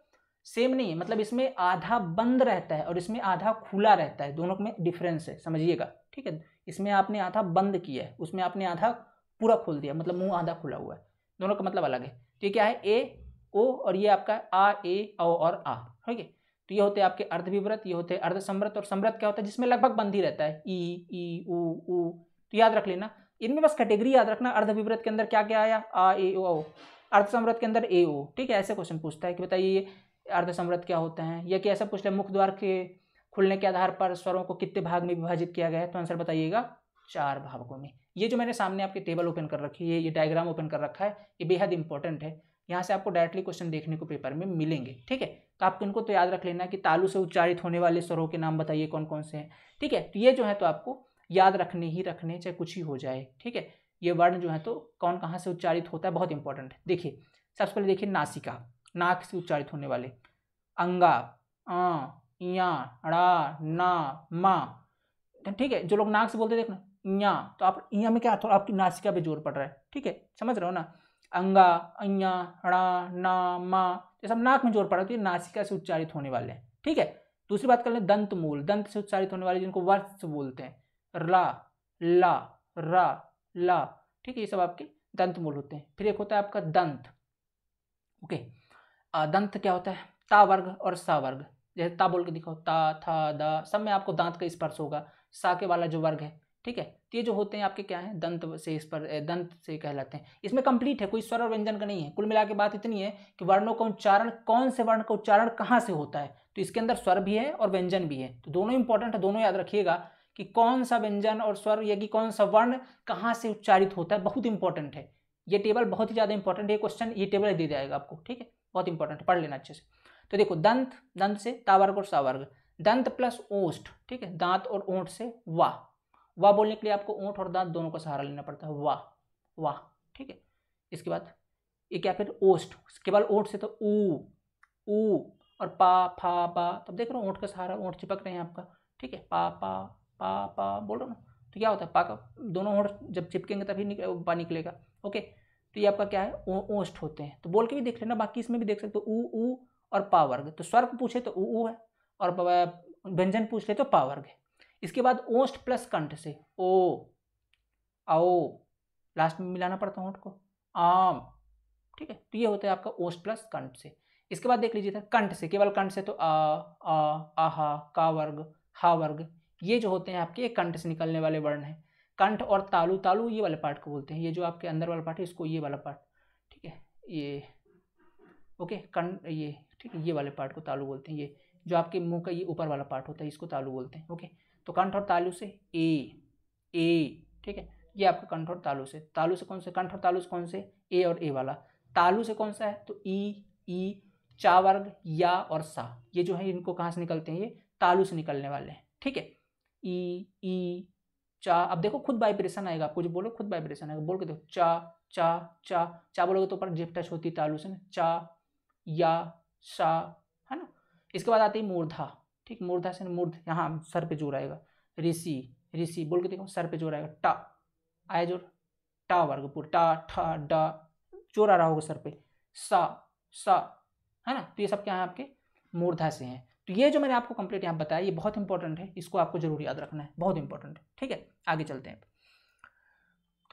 सेम नहीं है मतलब इसमें आधा बंद रहता है और इसमें आधा खुला रहता है, दोनों में डिफरेंस है, समझिएगा, ठीक है? इसमें आपने आधा बंद किया है, उसमें आपने आधा पूरा खोल दिया मतलब मुँह आधा खुला हुआ है, दोनों का मतलब अलग है। तो ये क्या है? ए, ओ, और ये आपका आ, ए ओ और आ, ठीक है? तो ये होते हैं आपके अर्धविव्रत ये होते हैं अर्ध समृत और समृत क्या होता है? जिसमें लगभग बंद ही रहता है, ई ई, उ उ तो याद रख लेना। इनमें बस कैटेगरी याद रखना अर्धविव्रत के अंदर क्या क्या आया? आ, ए, ओ अर्ध समृत के अंदर ए, ओ, ठीक है? ऐसे क्वेश्चन पूछता है कि बताइए ये अर्ध समृत क्या होता है? या कि ऐसा पूछ ले, मुख द्वार के खुलने के आधार पर स्वरों को कितने भाग में विभाजित किया गया है? तो आंसर बताइएगा, चार भागों में। ये जो मैंने सामने आपके टेबल ओपन कर रखी है, ये डायग्राम ओपन कर रखा है, ये बेहद इंपॉर्टेंट है। यहाँ से आपको डायरेक्टली क्वेश्चन देखने को पेपर में मिलेंगे, ठीक है? तो आपको इनको तो याद रख लेना कि तालू से उच्चारित होने वाले स्वरों के नाम बताइए कौन कौन से हैं, ठीक है? तो ये जो है तो आपको याद रखने ही रखने, चाहे कुछ ही हो जाए, ठीक है? ये वर्ण जो है तो कौन कहाँ से उच्चारित होता है, बहुत इंपॉर्टेंट है। देखिए, सबसे पहले देखिए नासिका। नाक से उच्चारित होने वाले। अंगा, आ या ड़ा ना, मा। ठीक है, जो लोग नाक से बोलते देखना। इया तो आप इया में क्या थोड़ा आपकी नासिका पे ज़ोर पड़ रहा है। ठीक है, समझ रहे हो ना? अंगा अया ड़ा ना, मा, ये सब नाक में ज़ोर पड़ रहा है तो ये नासिका से उच्चारित होने वाले हैं। ठीक है, दूसरी बात कर लें, दंत मूल। दंत से उच्चारित होने वाले जिनको वर्ष बोलते हैं। ला ला, रा, ला। ठीक है, ये सब आपके दंत मूल होते हैं। फिर एक होता है आपका दंत। ओके दंत क्या होता है? ता वर्ग और सा वर्ग। जैसे ता बोल के दिखाओ, ता, था, दा, सब में आपको दांत का स्पर्श होगा। सा के वाला जो वर्ग है, ठीक है? तो ये जो होते हैं, आपके क्या हैं? दंत से इस पर दंत से कहलाते हैं। इसमें कंप्लीट है, कोई स्वर और व्यंजन का नहीं है। कुल मिला के बात इतनी है कि वर्णों का उच्चारण, कौन से वर्ण का उच्चारण कहाँ से होता है? तो इसके अंदर स्वर भी है और व्यंजन भी है। तो दोनों इंपॉर्टेंट है, दोनों याद रखिएगा कि कौन सा व्यंजन और स्वर या कि कौन सा वर्ण कहाँ से उच्चारित होता है, बहुत इंपॉर्टेंट है। ये टेबल बहुत ही ज़्यादा इंपॉर्टेंट है क्वेश्चन ये टेबल दे जाएगा आपको, ठीक है? बहुत इंपॉर्टेंट पढ़ लेना अच्छे से। तो देखो, दंत दंत से तावर्ग और सावर्ग। दंत प्लस ओष्ठ ठीक है? दांत और ओंठ से वाह वाह बोलने के लिए आपको ऊँट और दांत दोनों का सहारा लेना पड़ता है। वाह वाह ठीक है? इसके बाद ये क्या फिर? ओस्ट। केवल ओट से तो ऊ ऊ और पा, फा पा तब देख रहे हो ऊँट का सहारा ऊँट चिपक रहे हैं आपका। ठीक है? पा पा पा पा, बोल रहा ना? तो क्या होता है? पा का, दोनों ओठ जब चिपकेंगे तभी निकले पा निकलेगा। ओके? तो ये आपका क्या है? ओस्ट होते हैं। तो बोल के भी देख लेना, बाकी इसमें भी देख सकते हो ऊ ऊ और पा वर्ग तो स्वर्ग पूछे तो ऊ ऊ है और व्यंजन पूछ ले तो पा वर्ग है। इसके बाद ओस्ट प्लस कंठ से, ओ, आओ, लास्ट में मिलाना पड़ता है ओठ को, आम, ठीक है? तो ये होता है आपका ओस्ट प्लस कंठ से। इसके बाद देख लीजिए कंठ से, केवल कंठ से तो आ आ आहा का वर्ग, हा वर्ग, ये जो होते हैं आपके कंठ से निकलने वाले वर्ण हैं। कंठ और तालु तालु ये वाले पार्ट को बोलते हैं। ये जो आपके अंदर वाला पार्ट है, इसको ये वाला पार्ट ठीक है? ये ओके कंठ ये, ठीक है, ये वाले पार्ट को तालु बोलते हैं। ये जो आपके मुँह का ये ऊपर वाला पार्ट होता है, इसको तालु बोलते हैं ओके तो कंठ और तालु से ए ए, ठीक है? ये आपका कंठ और तालु से। तालु से कौन से? कंठ और तालु से कौन से? ए और ए वाला। तालु से कौन सा है? तो ई ई, चा वर्ग, या और सा। ये जो है, इनको कहाँ से निकलते हैं? ये तालु से निकलने वाले हैं, ठीक है? ई ई चा, अब देखो खुद वाइब्रेशन आएगा आपको, जो बोलो खुद वाइब्रेशन आएगा, बोल के देखो, चा चा चा चा बोलोगे तो ऊपर जिप टच होती है तालु से ना, चा, या, सा, है ना? इसके बाद आती है मूर्धा, ठीक? मूर्धा से मूर्ध, यहाँ सर पे ज़ोर आएगा, ऋषि ऋषि, बोल के देखो सर पे ज़ोर आएगा, टा, आया ज़ोर, टा वर्ग पूरा टा, ठा, डा, ज़ोर आ रहा होगा सर पे, सा सा, है ना? तो ये सब क्या है आपके? मूर्धा से हैं। तो ये जो मैंने आपको कंप्लीट यहाँ बताया, ये बहुत इंपॉर्टेंट है, इसको आपको ज़रूर याद रखना है, बहुत इंपॉर्टेंट है, ठीक है? आगे चलते हैं।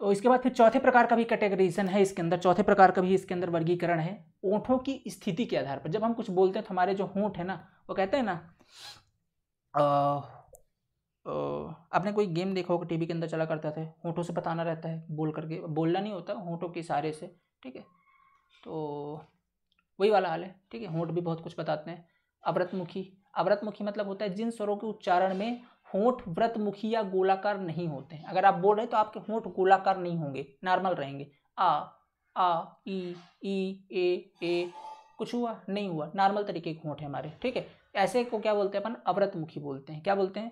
तो इसके बाद फिर चौथे प्रकार का भी कैटेगरीजन है इसके अंदर, चौथे प्रकार का भी इसके अंदर वर्गीकरण है। ऊँटों की स्थिति के आधार पर, जब हम कुछ बोलते हैं तो हमारे जो ऊँट है ना, वो कहते हैं ना आपने कोई गेम देखा होगा, टीवी के अंदर चला करता था, होठों से बताना रहता है, बोल करके, बोलना नहीं होता, होठों के इशारे से, ठीक है? तो वही वाला हाल है, ठीक है? होंठ भी बहुत कुछ बताते हैं। अव्रतमुखी। अव्रतमुखी मतलब होता है जिन स्वरों के उच्चारण में होंठ व्रतमुखी या गोलाकार नहीं होते हैं। अगर आप बोल रहे हैं तो आपके होंठ गोलाकार नहीं होंगे, नॉर्मल रहेंगे। आ आ, ई ई, ए ए, कुछ हुआ? नहीं हुआ। नॉर्मल तरीके के होंठ है हमारे, ठीक है? ऐसे को क्या बोलते हैं अपन? अव्रतमुखी बोलते हैं। क्या बोलते हैं?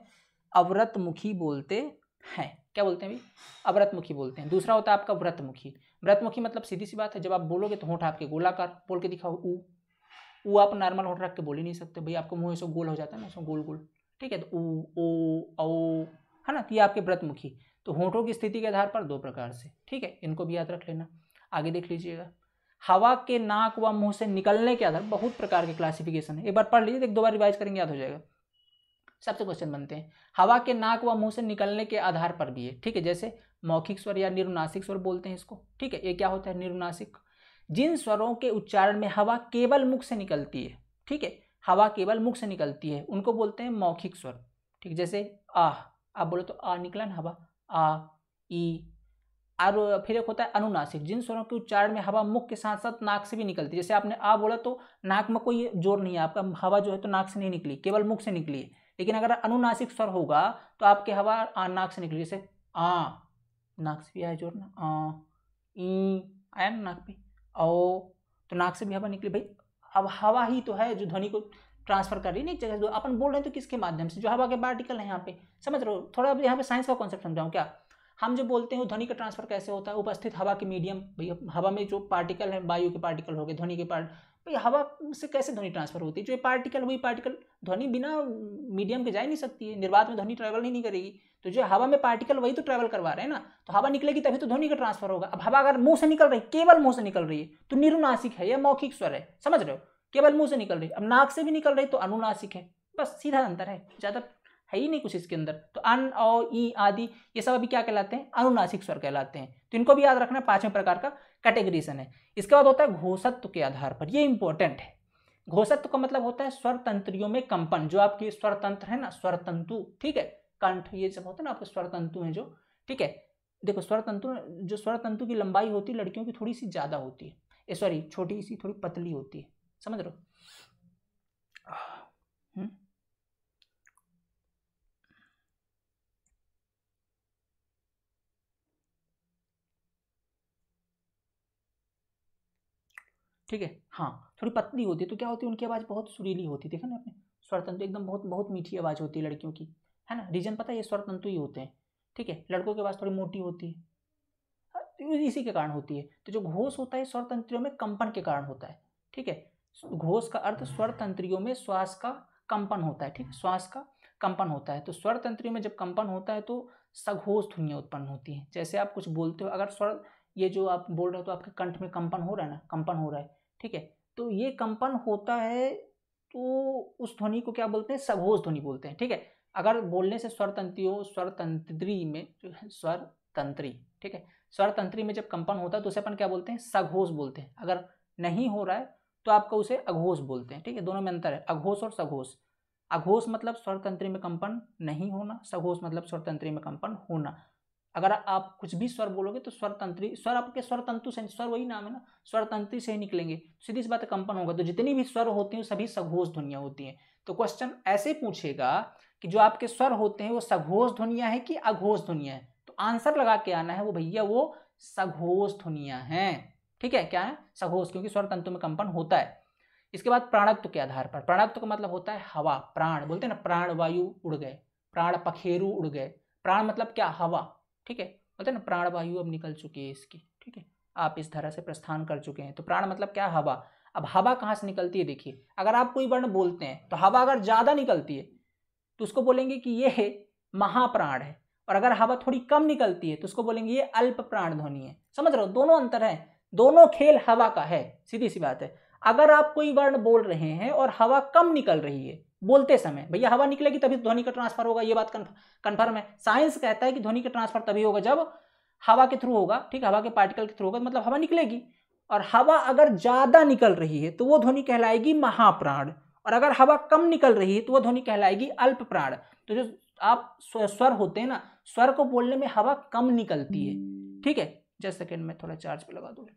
अव्रतमुखी बोलते हैं। क्या बोलते हैं भाई? अव्रतमुखी बोलते हैं। दूसरा होता है आपका व्रतमुखी। व्रतमुखी मतलब सीधी सी बात है, जब आप बोलोगे तो होंठ आपके गोलाकार, बोल के दिखाओ, ऊ। ऊ आप नॉर्मल होठ रख के बोल ही नहीं सकते, भाई आपको मुँह ऐसे गोल हो जाता है ना ऐसा गोल गोल। ठीक है? तो ऊ, ओ ओ है ना? तो ये आपके व्रतमुखी तो होठों की स्थिति के आधार पर दो प्रकार से। ठीक है? इनको भी याद रख लेना। आगे देख लीजिएगा। हवा के नाक व मुँह से निकलने के आधार बहुत प्रकार के क्लासिफिकेशन है। एक बार पढ़ लीजिए, एक दो बार रिवाइज करेंगे, याद हो जाएगा। सबसे क्वेश्चन बनते हैं। हवा के नाक व मुँह से निकलने के आधार पर भी है। ठीक है? जैसे मौखिक स्वर या निरुनासिक स्वर बोलते हैं इसको। ठीक है? ये क्या होता है? निरुनासिक। जिन स्वरों के उच्चारण में हवा केवल मुख से निकलती है, ठीक है? हवा केवल मुख से निकलती है, उनको बोलते हैं मौखिक स्वर, ठीक? जैसे आह आप बोलो तो आ निकला ना हवा, आ, ई, और फिर एक होता है अनुनासिक, जिन स्वरों के उच्चारण में हवा मुख के साथ साथ नाक से भी निकलती है, जैसे आपने आ बोला तो नाक में कोई ज़ोर नहीं है, आपका हवा जो है तो नाक से नहीं निकली, केवल मुख से निकली है, लेकिन अगर अनुनासिक स्वर होगा तो आपके हवा आ, नाक से निकली, जैसे आ, नाक से भी आया ज़ोर ना, आ, ई, आया ना नाक पे? ओ तो नाक से भी हवा निकली भाई। अब हवा ही तो है जो ध्वनि को ट्रांसफ़र कर रही है, नहीं जगह अपन बोल रहे हैं तो किसके माध्यम से? जो हवा के पार्टिकल है यहाँ पे। समझ रहे हो? थोड़ा अब यहाँ पे साइंस का कॉन्सेप्ट समझाऊँ क्या? हम जो बोलते हैं ध्वनि का ट्रांसफ़र कैसे होता है? उपस्थित हवा के मीडियम भैया हवा में जो पार्टिकल है, वायु के पार्टिकल हो गए, ध्वनि के पार्ट हवा से कैसे ध्वनि ट्रांसफ़र होती है? जो पार्टिकल हुई पार्टिकल ध्वनि बिना मीडियम के जा ही नहीं सकती है। निर्वात में ध्वनि ट्रैवल ही नहीं करेगी। तो जो हवा में पार्टिकल वही तो ट्रैवल करवा रहे हैं ना। तो हवा निकलेगी तभी तो ध्वनि का ट्रांसफ़र होगा। अब हवा अगर मुँह से निकल रही, केवल मुँह से निकल रही है तो निरुनासिक है या मौखिक स्वर है? समझ रहे हो? केवल मुँह से निकल रही। अब नाक से भी निकल रही तो अनुनासिक है। बस सीधा अंतर है। ज़्यादा है ही नहीं कुछ इसके अंदर। तो अन, औ, ई, आदि, ये सब अभी क्या कहलाते हैं? अनुनासिक स्वर कहलाते हैं। तो इनको भी याद रखना, पाँचवें प्रकार का कैटेगरीजन है। इसके बाद होता है घोषत्व के आधार पर। ये इंपॉर्टेंट है। घोषत्व का मतलब होता है स्वर तंत्रियों में कंपन, जो आपके स्वर तंत्र है ना स्वर तंतु ठीक है? कंठ, ये सब होता है ना आपके स्वर तंतु हैं जो, ठीक है? देखो स्वर तंतु जो स्वर तंतु की लंबाई होती है, लड़कियों की थोड़ी सी ज़्यादा होती है। सॉरी छोटी सी, थोड़ी पतली होती है। समझ रहे हो हम्म? ठीक है? हाँ थोड़ी पतली होती है तो क्या होती है उनकी आवाज़ बहुत सुरीली होती है। देखा ना आपने? स्वर तंतु एकदम बहुत बहुत मीठी आवाज़ होती है लड़कियों की है ना? रीजन पता है ये स्वर तंतु ही होते हैं ठीक है? लड़कों की आवाज़ थोड़ी मोटी होती है। हाँ, इसी के कारण होती है। तो जो घोष होता है स्वर तंत्रियों में कंपन के कारण होता है ठीक है? घोष का अर्थ स्वर तंत्रियों में श्वास का कंपन होता है ठीक है? श्वास का कंपन होता है। तो स्वर तंत्रियों में जब कंपन होता है तो सघोष ध्वनियाँ उत्पन्न होती हैं। जैसे आप कुछ बोलते हो अगर स्वर ये जो आप बोल रहे हो तो आपके कंठ में कंपन हो रहा है ना? कंपन हो रहा है। ठीक है? तो ये कंपन होता है तो उस ध्वनि को क्या बोलते हैं? सघोष ध्वनि बोलते हैं, ठीक है? अगर बोलने से स्वर तंत्रियों स्वर तंत्री में जो है स्वर तंत्री ठीक है? स्वर तंत्री में जब कंपन होता है तो उसे अपन क्या बोलते हैं? सघोष बोलते हैं। अगर नहीं हो रहा है तो आपको उसे अघोष बोलते हैं, ठीक है? दोनों में अंतर है, अघोष और सघोष। अघोष मतलब स्वर तंत्री में कंपन नहीं होना, सघोष मतलब स्वर तंत्री में कंपन होना। अगर आप कुछ भी स्वर बोलोगे तो स्वर तंत्री स्वर आपके स्वर तंतु से, स्वर वही नाम है ना स्वर तंत्री से ही निकलेंगे। सीधी सी बात कंपन होगा। तो जितनी भी स्वर होती हैं, सभी सघोष ध्वनियाँ होती हैं। तो क्वेश्चन ऐसे पूछेगा कि जो आपके स्वर होते हैं, वो सघोष ध्वनिया है कि अघोष ध्वनिया है? तो आंसर लगा के आना है वो भैया, वो सघोष ध्वनिया हैं। ठीक है? क्या है? सघोष, क्योंकि स्वर तंतु में कंपन होता है। इसके बाद प्राणत्व के आधार पर। प्राणत्व का मतलब होता है हवा, प्राण। बोलते हैं ना, प्राण वायु उड़ गए, प्राण पखेरु उड़ गए। प्राण मतलब क्या? हवा। ठीक है? बोलते ना प्राण वायु अब निकल चुकी है इसकी, ठीक है? आप इस तरह से प्रस्थान कर चुके हैं तो प्राण मतलब क्या? हवा। अब हवा कहाँ से निकलती है देखिए, अगर आप कोई वर्ण बोलते हैं तो हवा अगर ज़्यादा निकलती है तो उसको बोलेंगे कि ये है महाप्राण है, और अगर हवा थोड़ी कम निकलती है तो उसको बोलेंगे ये अल्प प्राण ध्वनि है। समझ रहे हो? दोनों अंतर है, दोनों खेल हवा का है, सीधी सी बात है। अगर आप कोई वर्ण बोल रहे हैं और हवा कम निकल रही है बोलते समय, भैया, हवा निकलेगी तभी ध्वनि का ट्रांसफ़र होगा, ये बात कन्फर्म है। साइंस कहता है कि ध्वनि का ट्रांसफ़र तभी होगा जब हवा के थ्रू होगा, ठीक हवा के पार्टिकल के थ्रू होगा मतलब हवा निकलेगी। और हवा अगर ज़्यादा निकल रही है तो वो ध्वनि कहलाएगी महाप्राण। और अगर हवा कम निकल रही है तो वो ध्वनि कहलाएगी अल्प प्राण तो जो आप स्वर होते हैं ना, स्वर को बोलने में हवा कम निकलती है, ठीक है? जस्ट सेकेंड, में थोड़ा चार्ज पे लगा दो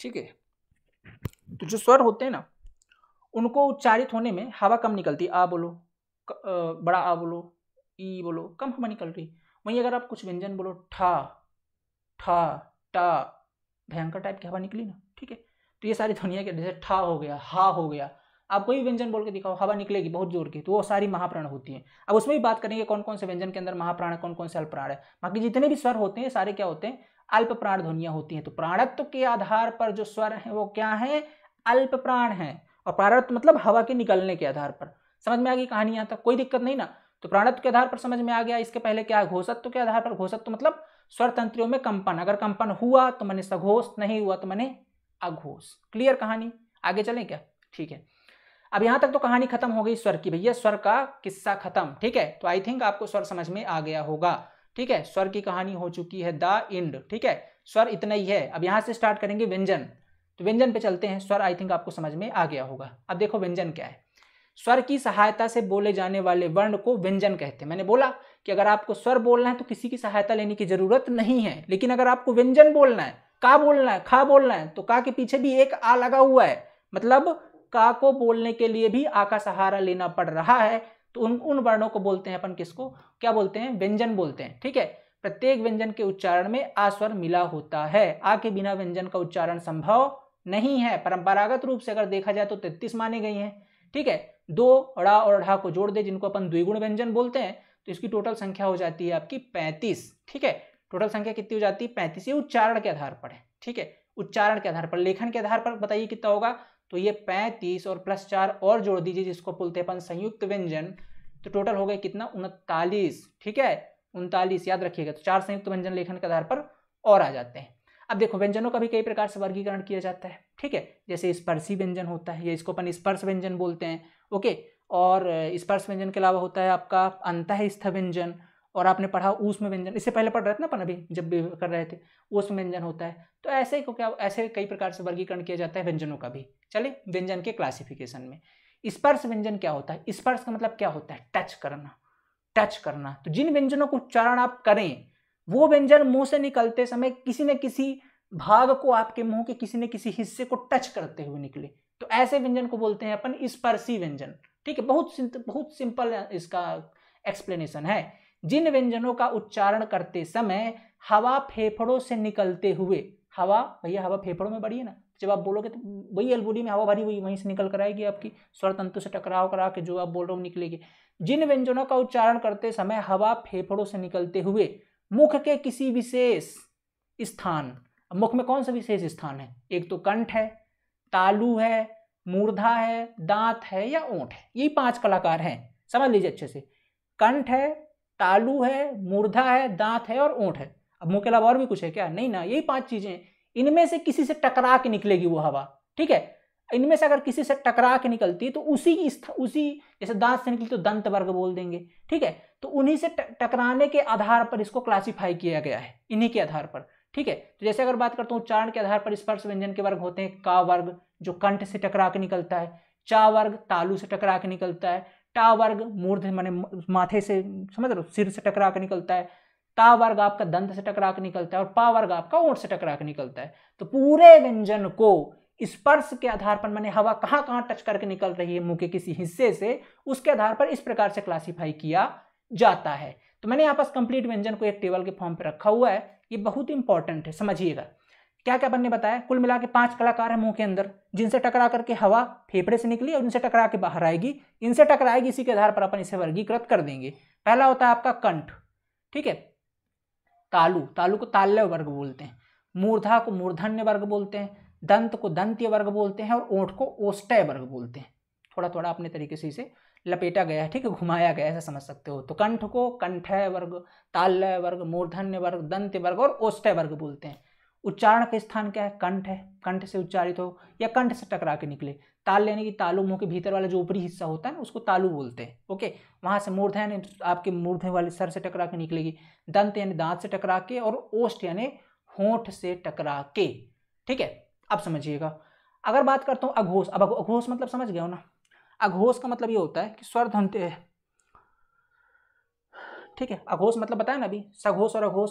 ठीक है। तो जो स्वर होते हैं ना उनको उच्चारित होने में हवा कम निकलती आ बोलो क, आ, बड़ा आ बोलो ई बोलो कम हवा निकल रही। वहीं अगर आप कुछ व्यंजन बोलो ठा ठा टा भयंकर टाइप की हवा निकली ना ठीक है तो ये सारी ध्वनिया के जैसे ठा हो गया हा हो गया आप कोई व्यंजन बोल के दिखाओ हवा निकलेगी बहुत ज़ोर की तो वो सारी महाप्राण होती हैं। अब उसमें भी बात करेंगे कौन कौन से व्यंजन के अंदर महाप्राण है कौन कौन से अल्पप्राण है। बाकी जितने भी स्वर होते हैं सारे क्या होते हैं अल्प प्राण ध्वनियाँ होती हैं तो प्राणत्व के आधार पर जो स्वर हैं, वो क्या है? अल्प प्राण है। और प्राणत्व मतलब हवा के निकलने के आधार पर। समझ में आ गई कहानी यहाँ तक? कोई दिक्कत नहीं ना? तो प्राणत्व के आधार पर समझ में आ गया, इसके पहले क्या घोषत्व के आधार पर। घोषत्व मतलब स्वर तंत्रियों में कंपन। अगर कंपन हुआ तो मैंने सघोष, नहीं हुआ तो मैंने अघोष। क्लियर कहानी? आगे चलें क्या? ठीक है। अब यहाँ तक तो कहानी खत्म हो गई स्वर की। भैया, स्वर का किस्सा खत्म। ठीक है? तो आई थिंक आपको स्वर समझ में आ गया होगा। ठीक है, स्वर की कहानी हो चुकी है द इंड, ठीक है? स्वर इतना ही है। अब यहाँ से स्टार्ट करेंगे व्यंजन। तो व्यंजन पे चलते हैं। स्वर आई थिंक आपको समझ में आ गया होगा। अब देखो व्यंजन क्या है। स्वर की सहायता से बोले जाने वाले वर्ण को व्यंजन कहते हैं। मैंने बोला कि अगर आपको स्वर बोलना है तो किसी की सहायता लेने की ज़रूरत नहीं है। लेकिन अगर आपको व्यंजन बोलना है, का बोलना है, खा बोलना है तो का के पीछे भी एक आ लगा हुआ है। मतलब का को बोलने के लिए भी आ का सहारा लेना पड़ रहा है। तो उन उन वर्णों को बोलते हैं अपन किसको? क्या बोलते हैं? व्यंजन बोलते हैं, ठीक है? प्रत्येक व्यंजन के उच्चारण में आ स्वर मिला होता है। आ के बिना व्यंजन का उच्चारण संभव नहीं है। परंपरागत रूप से अगर देखा जाए तो तैतीस माने गई हैं, ठीक है? दो अड़ा और अढ़ा को जोड़ दे, जिनको अपन द्विगुण व्यंजन बोलते हैं तो इसकी टोटल संख्या हो जाती है आपकी पैंतीस, ठीक है? टोटल संख्या कितनी हो जाती है? पैंतीस। ये उच्चारण के आधार पर है, ठीक है? उच्चारण के आधार पर, लेखन के आधार पर बताइए कितना होगा? तो ये पैंतीस और प्लस चार और जोड़ दीजिए जिसको बोलते हैं अपन संयुक्त व्यंजन तो टोटल हो गया कितना? उनतालीस। ठीक है? उनतालीस, याद रखिएगा। तो चार संयुक्त व्यंजन लेखन के आधार पर और आ जाते हैं। अब देखो, व्यंजनों का भी कई प्रकार से वर्गीकरण किया जाता है। ठीक है? जैसे स्पर्शी व्यंजन होता है, या इसको अपन स्पर्श व्यंजन बोलते हैं। ओके? और स्पर्श व्यंजन के अलावा होता है आपका अंत व्यंजन और आपने पढ़ा ऊष्म व्यंजन, इससे पहले पढ़ रहे थे ना अपन अभी, जब भी कर रहे थे ऊष्म व्यंजन होता है। तो ऐसे को क्या ऐसे कई प्रकार से वर्गीकरण किया जाता है व्यंजनों का भी। चले व्यंजन के क्लासिफिकेशन में। स्पर्श व्यंजन क्या होता है? स्पर्श का मतलब क्या होता है? टच करना। टच करना। तो जिन व्यंजनों को उच्चारण आप करें, वो व्यंजन मुँह से निकलते समय किसी न किसी भाग को आपके मुँह के किसी न किसी हिस्से को टच करते हुए निकले। तो ऐसे व्यंजन को बोलते हैं अपन स्पर्शी व्यंजन। ठीक है? बहुत बहुत सिंपल इसका एक्सप्लेनेशन है। जिन व्यंजनों का उच्चारण करते समय हवा फेफड़ों से निकलते हुए, हवा, भैया हवा फेफड़ों में बढ़ी है ना? जब आप बोलोगे तो वही अलबुरी में हवा भरी हुई, वहीं से निकल कर आएगी आपकी, स्वर तंतु से टकराव करा के जो आप बोल रहे हो निकलेगी। जिन व्यंजनों का उच्चारण करते समय हवा फेफड़ों से निकलते हुए मुख के किसी विशेष स्थान मुख में कौन सा विशेष स्थान है? एक तो कंठ है, तालु है, मूर्धा है, दांत है या ओंठ है? यही पाँच कलाकार हैं, समझ लीजिए अच्छे से। कंठ है तालु है मूर्धा है, दांत है और ओंठ है। अब मुँह के अलावा और भी कुछ है क्या? नहीं ना, यही पाँच चीज़ें इनमें से किसी से टकरा के निकलेगी वो हवा, ठीक है? इनमें से अगर किसी से टकरा के निकलती है तो उसी उसी, जैसे दांत से निकली तो दंत वर्ग बोल देंगे, ठीक है? तो उन्हीं से टकराने के आधार पर इसको क्लासिफाई किया गया है, इन्हीं के आधार पर, ठीक है? तो जैसे अगर बात करता हूँ, उच्चारण के आधार पर स्पर्श व्यंजन के वर्ग होते हैं, का वर्ग, जो कंठ से टकरा के निकलता है, चा वर्ग, तालु से टकरा के निकलता है टा वर्ग मूर्ध माने माथे से, समझ रहे सिर से टकरा के निकलता है ता वर्ग आपका दंत से टकरा के निकलता है और पा वर्ग आपका ओठ से टकरा के निकलता है। तो पूरे व्यंजन को स्पर्श के आधार पर मैंने हवा कहाँ कहाँ टच करके निकल रही है, मुँह के किसी हिस्से से, उसके आधार पर इस प्रकार से क्लासीफाई किया जाता है। तो मैंने यहाँ पास कंप्लीट व्यंजन को एक टेबल के फॉर्म पर रखा हुआ है। ये बहुत इंपॉर्टेंट है, समझिएगा। क्या क्या बनने बताया? कुल मिला के पाँच कलाकार हैं मुँह के अंदर, जिनसे टकरा करके हवा फेफड़े से निकली और इनसे टकरा के बाहर आएगी। इनसे टकराएगी, इसी के आधार पर अपन इसे वर्गीकृत कर देंगे। पहला होता है आपका कंठ, ठीक है? तालु तालु को ताल्य वर्ग बोलते हैं। मूर्धा को मूर्धन्य वर्ग बोलते हैं। दंत को दंत्य वर्ग बोलते हैं और ओठ को ओष्टय वर्ग बोलते हैं। थोड़ा थोड़ा अपने तरीके से इसे लपेटा गया है, ठीक है? घुमाया गया ऐसा समझ सकते हो। तो कंठ को कंठय वर्ग, ताल्य वर्ग, मूर्धन्य वर्ग, दंत्य वर्ग और ओष्टय वर्ग बोलते हैं। उच्चारण का स्थान क्या है? कंठ है। कंठ से उच्चारित हो या कंठ से टकरा के निकले। ताल यानी कि तालु मुँह के भीतर वाला जो ऊपरी हिस्सा होता है ना, उसको तालु बोलते हैं। ओके? वहाँ से मूर्ध यानी आपके मूर्धे वाले सर से टकरा के निकलेगी। दंत यानी दांत से टकरा के और ओष्ठ यानी होठ से टकरा के। ठीक है? अब समझिएगा। अगर बात करता हूँ अघोष। अब अघोष मतलब समझ गया हो ना? अघोष का मतलब ये होता है कि स्वर ध्वनि ठीक है? अघोष मतलब बताया ना अभी? सघोष और अघोष।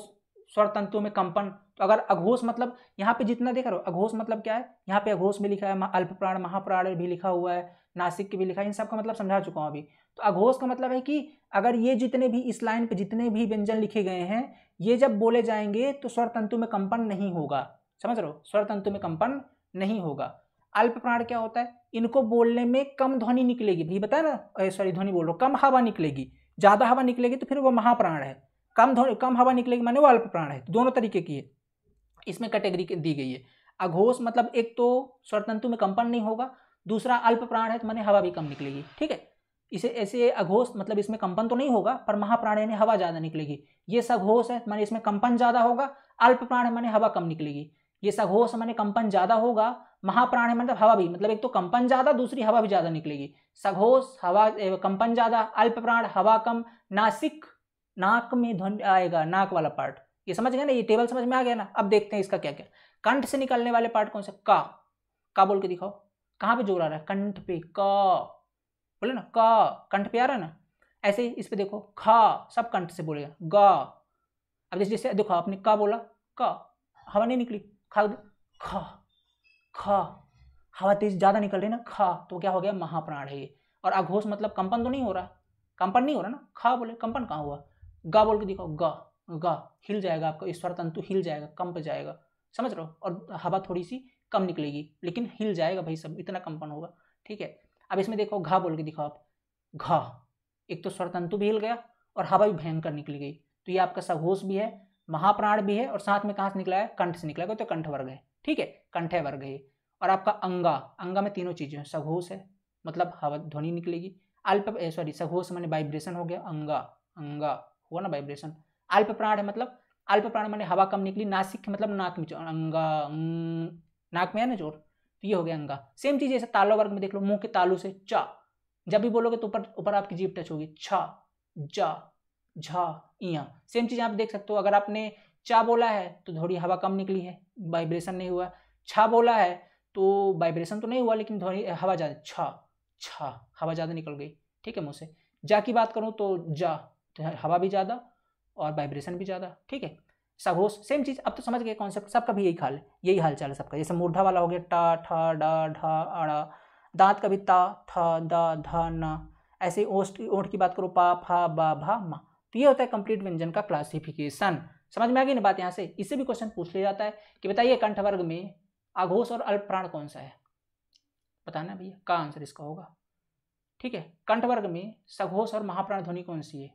स्वर तंतुओं में कंपन। तो अगर अघोष मतलब यहाँ पे जितना देख रहे हो अघोष मतलब क्या है? यहाँ पे अघोष भी लिखा है अल्प प्राण महाप्राण भी लिखा हुआ है, नासिक के भी लिखा है, इन सब का मतलब समझा चुका हूँ अभी। तो अघोष का मतलब है कि अगर ये जितने भी इस लाइन पे जितने भी व्यंजन लिखे गए हैं, ये जब बोले जाएँगे तो स्वर तंतु में कंपन नहीं होगा। समझ रहे हो? स्वर तंतु में कंपन नहीं होगा। अल्प प्राण क्या होता है? इनको बोलने में कम ध्वनि निकलेगी। भाई बताया ना? सॉरी ध्वनि बोल रहा हूँ। कम हवा निकलेगी। ज़्यादा हवा निकलेगी तो फिर वो महाप्राण है। कम कम हवा निकलेगी माने वो अल्प प्राण है तो दोनों तरीके की है। इसमें कैटेगरी दी गई है। अघोष मतलब एक तो स्वरतंतु में कंपन नहीं होगा, दूसरा अल्प प्राण है तो माने हवा भी कम निकलेगी, ठीक है? इसे, ऐसे अघोष मतलब इसमें कंपन तो नहीं होगा, पर महाप्राण यानी हवा ज़्यादा निकलेगी। ये सघोष है, माने इसमें कंपन ज़्यादा होगा, अल्प प्राण है, माने हवा कम निकलेगी। ये सघोष माने कंपन ज़्यादा होगा, महाप्राण है मतलब हवा भी मतलब एक तो कंपन ज़्यादा, दूसरी हवा भी ज़्यादा निकलेगी। सघोष, हवा कंपन ज़्यादा, अल्प प्राण, हवा कम, नासिक नाक में ध्वनि आएगा, नाक वाला पार्ट ये समझ गए ना? ये टेबल समझ में आ गया ना? अब देखते हैं इसका क्या क्या कंठ से निकलने वाले पार्ट कौन से? का। का बोल के दिखाओ। कहाँ पे ज़ोर आ रहा है? कंठ पे, क। बोले ना? का। कंठ पे आ रहा है ना? ऐसे ही इस पे देखो। खा। सब कंठ से बोलेगा। गा। अब जैसे जैसे देखो, आपने का बोला। का। हवा नहीं निकली। खा। खा। खा। हवा तेज ज़्यादा निकल रही ना? खा। तो क्या हो गया? महाप्राण है ये। और अघोष मतलब कंपन तो नहीं हो रहा। कंपन नहीं हो रहा ना? खा बोले। कंपन कहाँ हुआ? गा बोल के दिखाओ, गा गा, हिल जाएगा आपका, ईश्वर तंतु हिल जाएगा, कंप जाएगा। समझ रहे हो? और हवा थोड़ी सी कम निकलेगी, लेकिन हिल जाएगा भाई सब, इतना कंपन होगा, ठीक है? अब इसमें देखो, घा बोल के दिखाओ आप। घा, एक तो स्वर तंतु भी हिल गया और हवा भी भयंकर निकल गई। तो ये आपका सघोष भी है, महाप्राण भी है, और साथ में कहाँ से निकला है? कंठ से निकला है तो कंठ वर्ग है, ठीक है? कंठ वर्ग है। और आपका अंगा अंगा में तीनों चीज़ें हैं, सघोष है मतलब हवा, ध्वनि निकलेगी। अल्प सॉरी सघोष मैंने वाइब्रेशन हो गया, अंगा अंगा। हुआ ना वाइब्रेशन अल्प प्राण है मतलब अल्प प्राण मैंने हवा कम निकली, नासिक मतलब नाक में अंगा नाक में है ना चोर तो ये हो गया अंगा। सेम चीज़ जैसे तालो वर्ग में देख लो, मुँह के तालू से चा। जब भी बोलोगे तो ऊपर ऊपर आपकी जीप टच होगी। छा, जा, झा, इया। सेम चीज़ आप देख सकते हो, अगर आपने चा बोला है तो थोड़ी हवा कम निकली है वाइब्रेशन नहीं हुआ। छा बोला है तो वाइब्रेशन तो नहीं हुआ, लेकिन थोड़ी हवा ज़्यादा, छा छा, हवा ज़्यादा निकल गई, ठीक है मुँह से। जा की बात करूँ तो जा हवा भी ज़्यादा और वाइब्रेशन भी ज़्यादा, ठीक है? सघोष सेम चीज़, अब तो समझ गए कॉन्सेप्ट सबका भी यही हाल है यही हाल चाल है सबका। जैसे मूर्धा वाला हो गया, टा, ठा, डा, ढा, अड़ा, दांत का भी ता था दा, धा, ना, ऐसे ओष्ट ओठ की बात करो, पा, फा, बा, भा, मा तो ये होता है कंप्लीट व्यंजन का क्लासिफिकेशन समझ में आ गई ना बात यहाँ से? इससे भी क्वेश्चन पूछ लिया जाता है कि बताइए कंठ वर्ग में आघोष और अल्प प्राण कौन सा है? बताना भैया, का आंसर इसका होगा? ठीक है कंठ वर्ग में सघोष और महाप्राण ध्वनि कौन सी है?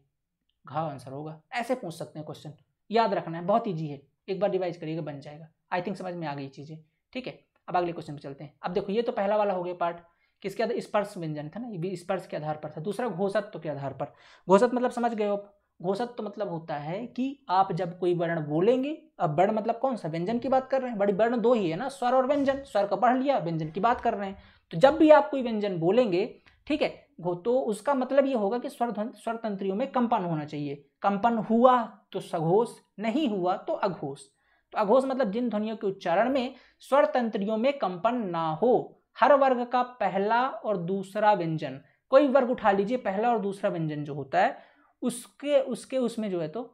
घाव आंसर होगा। ऐसे पूछ सकते हैं क्वेश्चन याद रखना है, बहुत ईजी है। एक बार रिवाइज करिएगा, बन जाएगा। आई थिंक समझ में आ गई चीज़ें। ठीक है, अब अगले क्वेश्चन पे चलते हैं। अब देखो, ये तो पहला वाला हो गया पार्ट किसके आधार, स्पर्श व्यंजन था ना, ये भी स्पर्श के आधार पर था। दूसरा घोषत्व के आधार पर। घोषत मतलब समझ गए आप? घोषत्व मतलब होता है कि आप जब कोई वर्ण बोलेंगे, अब वर्ण मतलब कौन सा? व्यंजन की बात कर रहे हैं। बड़ी वर्ण दो ही है ना, स्वर और व्यंजन। स्वर का पढ़ लिया, व्यंजन की बात कर रहे हैं। तो जब भी आप कोई व्यंजन बोलेंगे ठीक है? तो उसका मतलब ये होगा कि स्वर स्वर तंत्रियों में कंपन होना चाहिए। कंपन हुआ तो सघोष, नहीं हुआ तो अघोष। तो अघोष मतलब जिन ध्वनियों के उच्चारण में स्वर तंत्रियों में कंपन ना हो, हर वर्ग का पहला और दूसरा व्यंजन। कोई वर्ग उठा लीजिए, पहला और दूसरा व्यंजन जो होता है, उसके उसके उसमें जो है तो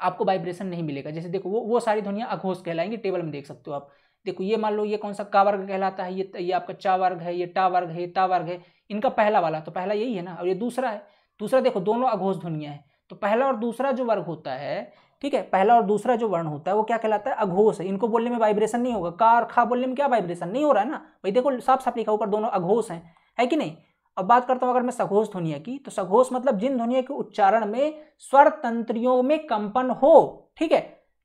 आपको वाइब्रेशन नहीं मिलेगा। जैसे देखो, वो वो सारी ध्वनियाँ अघोष कहलाएँगी टेबल में देख सकते हो आप। देखो, ये मान लो ये कौन सा का वर्ग कहलाता है, ये ये आपका चा वर्ग है, ये टा वर्ग है, ये ता वर्ग है, इनका पहला वाला तो पहला यही है ना, और ये दूसरा है। दूसरा देखो, दोनों अघोष ध्वनिया है तो पहला और दूसरा जो वर्ग होता है, ठीक है, पहला और दूसरा जो वर्ण होता है, वो क्या कहलाता है? अघोष है। इनको बोलने में वाइब्रेशन नहीं होगा। का और खा बोलने में क्या वाइब्रेशन नहीं हो रहा है ना? भाई देखो साफ़ साफ़ लिखा ऊपर दोनों अघोष हैं, है कि नहीं? अब बात करता हूँ अगर मैं सघोष ध्वनिया की तो सघोष मतलब जिन ध्वनिया के उच्चारण में स्वर तंत्रियों में कंपन हो, ठीक है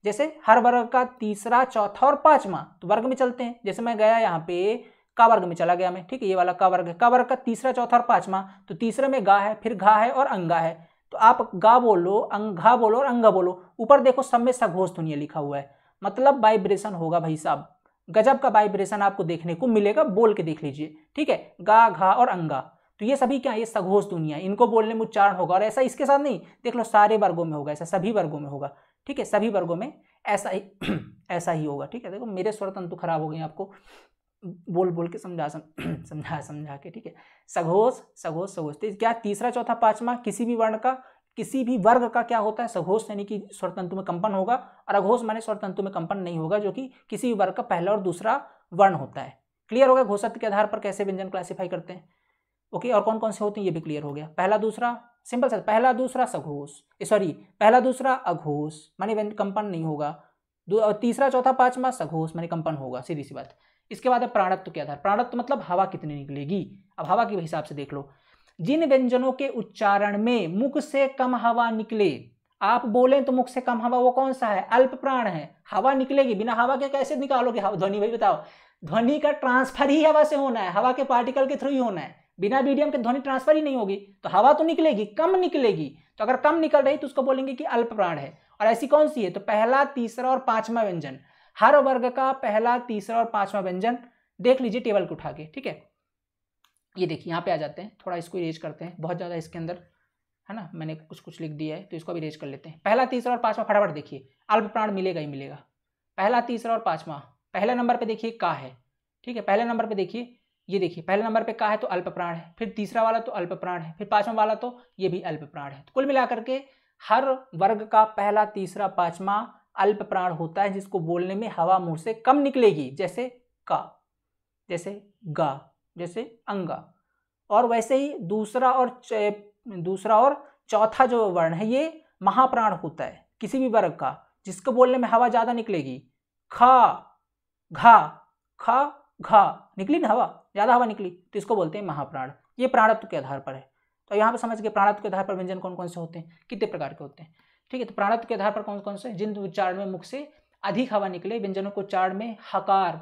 जैसे हर वर्ग का तीसरा, चौथा और पांचवा तो वर्ग में चलते हैं। जैसे मैं गया यहाँ पे, का वर्ग में चला गया मैं, ठीक है, ये वाला का वर्ग है। का वर्ग का तीसरा, चौथा और पांचवा तो तीसरे में गा है, फिर घा है और अंगा है। तो आप गा बोलो अंगा बोलो और अंगा बोलो। ऊपर देखो सब में सघोष ध्वनिया लिखा हुआ है। मतलब वाइब्रेशन होगा भाई साहब। गजब का वाइब्रेशन आपको देखने को मिलेगा, बोल के देख लीजिए। ठीक है? गा, घा और अंगा। तो ये सभी क्या ये सघोष दुनिया इनको बोलने में उच्चारण होगा और ऐसा इसके साथ नहीं। देख लो सारे वर्गों में होगा, ऐसा सभी वर्गों में होगा। ठीक है, सभी वर्गों में ऐसा ही ऐसा ही होगा, ठीक है? देखो, मेरे स्वर तंतु खराब हो गए आपको बोल बोल के समझा समझा समझा के, ठीक है? सघोष सघोष सघोष तो क्या तीसरा, चौथा, पांचवा, किसी भी वर्ण का, किसी भी वर्ग का क्या होता है? सघोष, यानी कि स्वर तंतु में कंपन होगा, और अघोष माने स्वर तंतु में कंपन नहीं होगा, जो कि किसी भी वर्ग का पहला और दूसरा वर्ण होता है। क्लियर होगा घोषत्व के आधार पर कैसे व्यंजन क्लासीफाई करते हैं? ओके और कौन कौन से होते हैं? ये भी क्लियर हो गया। पहला दूसरा सिंपल सा, पहला दूसरा सघोष। सॉरी पहला दूसरा अघोष, माने कंपन नहीं होगा। तीसरा, चौथा, पांचवा सघोष, माने कंपन होगा, सीधी सी बात। इसके बाद है प्राणत्व के आधार। प्राणत्व मतलब हवा कितनी निकलेगी? अब हवा के हिसाब से देख लो। जिन व्यंजनों के उच्चारण में मुख से कम हवा निकले, आप बोलें तो मुख से कम हवा, वो कौन सा है? अल्प प्राण है। हवा निकलेगी, बिना हवा के कैसे निकालोगे? ध्वनि, भाई बताओ। ध्वनि का ट्रांसफ़र ही हवा से होना है। हवा के पार्टिकल के थ्रू ही होना है। बिना मीडियम के ध्वनि ट्रांसफ़र ही नहीं होगी तो हवा तो निकलेगी, कम निकलेगी। तो अगर कम निकल रही तो उसको बोलेंगे कि अल्प प्राण है। और ऐसी कौन सी है? तो पहला, तीसरा और पांचवा व्यंजन। हर वर्ग का पहला, तीसरा और पांचवा व्यंजन देख लीजिए टेबल को उठा के, ठीक है? ये देखिए, यहाँ पे आ जाते हैं। थोड़ा इसको इरेज करते हैं। बहुत ज़्यादा इसके अंदर, है ना? मैंने कुछ कुछ लिख दिया है तो इसको भी इरेज कर लेते हैं। पहला, तीसरा और पांचवा, फटाफट देखिए। अल्प प्राण मिलेगा ही मिलेगा। पहला, तीसरा और पांचवा। पहले नंबर पे देखिए, का है, ठीक है? पहले नंबर पे देखिए ये देखिए, पहले नंबर पे का है तो अल्प प्राण है, फिर तीसरा वाला तो अल्प प्राण है, फिर पांचवा वाला तो ये भी अल्प प्राण है। तो कुल मिलाकर के हर वर्ग का पहला, तीसरा, पांचवा अल्प प्राण होता है, जिसको बोलने में हवा मुँह से कम निकलेगी, जैसे का, जैसे गा, जैसे अंगा। और वैसे ही दूसरा और दूसरा और चौथा जो वर्ण है, ये महाप्राण होता है, किसी भी वर्ग का, जिसको बोलने में हवा ज़्यादा निकलेगी, खा, घा खा, घा, निकली ना हवा? ज़्यादा हवा निकली तो इसको बोलते हैं महाप्राण। ये प्राणत्व के आधार पर है। तो यहाँ पर समझ के प्राणत्व के आधार पर व्यंजन कौन कौन से होते हैं? कितने प्रकार के होते हैं? ठीक है तो प्राणत्व के आधार पर कौन कौन से? जिन उच्चारण में मुख से अधिक हवा निकले, व्यंजनों को उच्चारण में हकार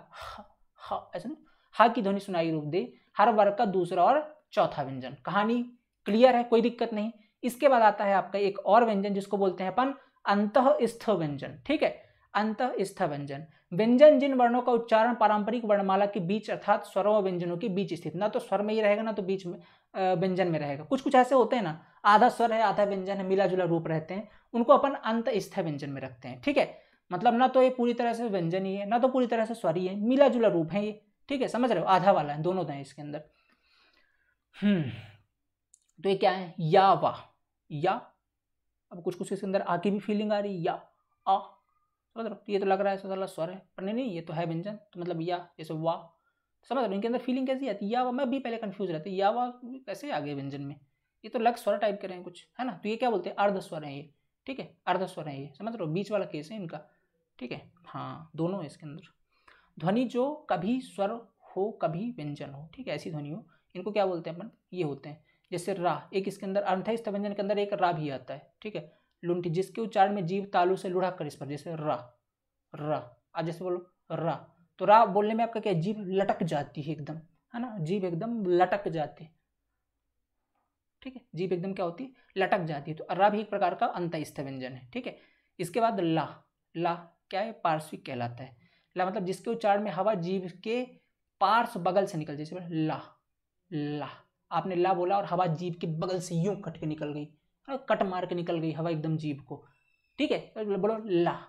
ऐसा ना? हा की ध्वनि सुनाई रूप दे, हर वर्ग का दूसरा और चौथा व्यंजन। कहानी क्लियर है, कोई दिक्कत नहीं। इसके बाद आता है आपका एक और व्यंजन जिसको बोलते हैं अपन अंत व्यंजन। ठीक है अंत व्यंजन। व्यंजन जिन वर्णों का उच्चारण पारंपरिक वर्णमाला के बीच अर्थात स्वरों व्यंजनों के बीच स्थित, ना तो स्वर में ही रहेगा, ना तो बीच में व्यंजन में रहेगा। कुछ कुछ ऐसे होते हैं ना, आधा स्वर है, आधा व्यंजन है मिला जुला रूप रहते हैं, उनको अपन अंत व्यंजन में रखते हैं, ठीक है? मतलब ना तो ये पूरी तरह से व्यंजन ही है, ना तो पूरी तरह से स्वर ही है मिला जुला रूप है ये, ठीक है? समझ रहे हो? आधा वाला है, दोनों हैं इसके अंदर। हम्म तो ये क्या है? या वाह या, अब कुछ कुछ इसके अंदर आ की भी फीलिंग आ रही या, आ समझ रहे ये तो लग रहा है साला स्वर है। पर नहीं नहीं, ये तो है व्यंजन। तो मतलब या, जैसे वाह समझ रहे हो? इनके अंदर फीलिंग कैसी आती है? या वाह मैं भी पहले कंफ्यूज रहती या वाह कैसे आ गए व्यंजन में? ये तो लग स्वर टाइप के रहे हैं कुछ, है ना? तो ये क्या बोलते हैं? अर्ध स्वर है ये। ठीक है? अर्ध स्वर है ये। समझ रहे हो? बीच वाला केस है इनका। ठीक है? हाँ दोनों है इसके अंदर। ध्वनि जो कभी स्वर हो, कभी व्यंजन हो। ठीक है? ऐसी ध्वनि हो। इनको क्या बोलते हैं अपन? ये होते हैं। जैसे रा, एक इसके अंदर अर्थस्थ व्यंजन के अंदर एक रा भी आता है। ठीक है? लुंठी, जिसके उच्चारण में जीव तालु से लुढ़ा कर इस पर, जैसे रा रा जैसे बोलो, रा। तो रा बोलने में आपका क्या जीव लटक जाती है एकदम, है ना? जीव एकदम लटक जाती है। ठीक है? जीव एकदम क्या होती है? लटक जाती है। तो रा भी एक प्रकार का अंतस्थ व्यंजन है, ठीक है? इसके बाद ला ला क्या है? पार्श्विक कहलाता है। ला मतलब जिसके उच्चारण में हवा जीव के पार्श्व बगल से निकल, जैसे ला ला। आपने ला बोला और हवा जीव के बगल से यूँ कट के निकल गई। कट मार के निकल गई हवा एकदम जीव को। ठीक है? बोलो ला,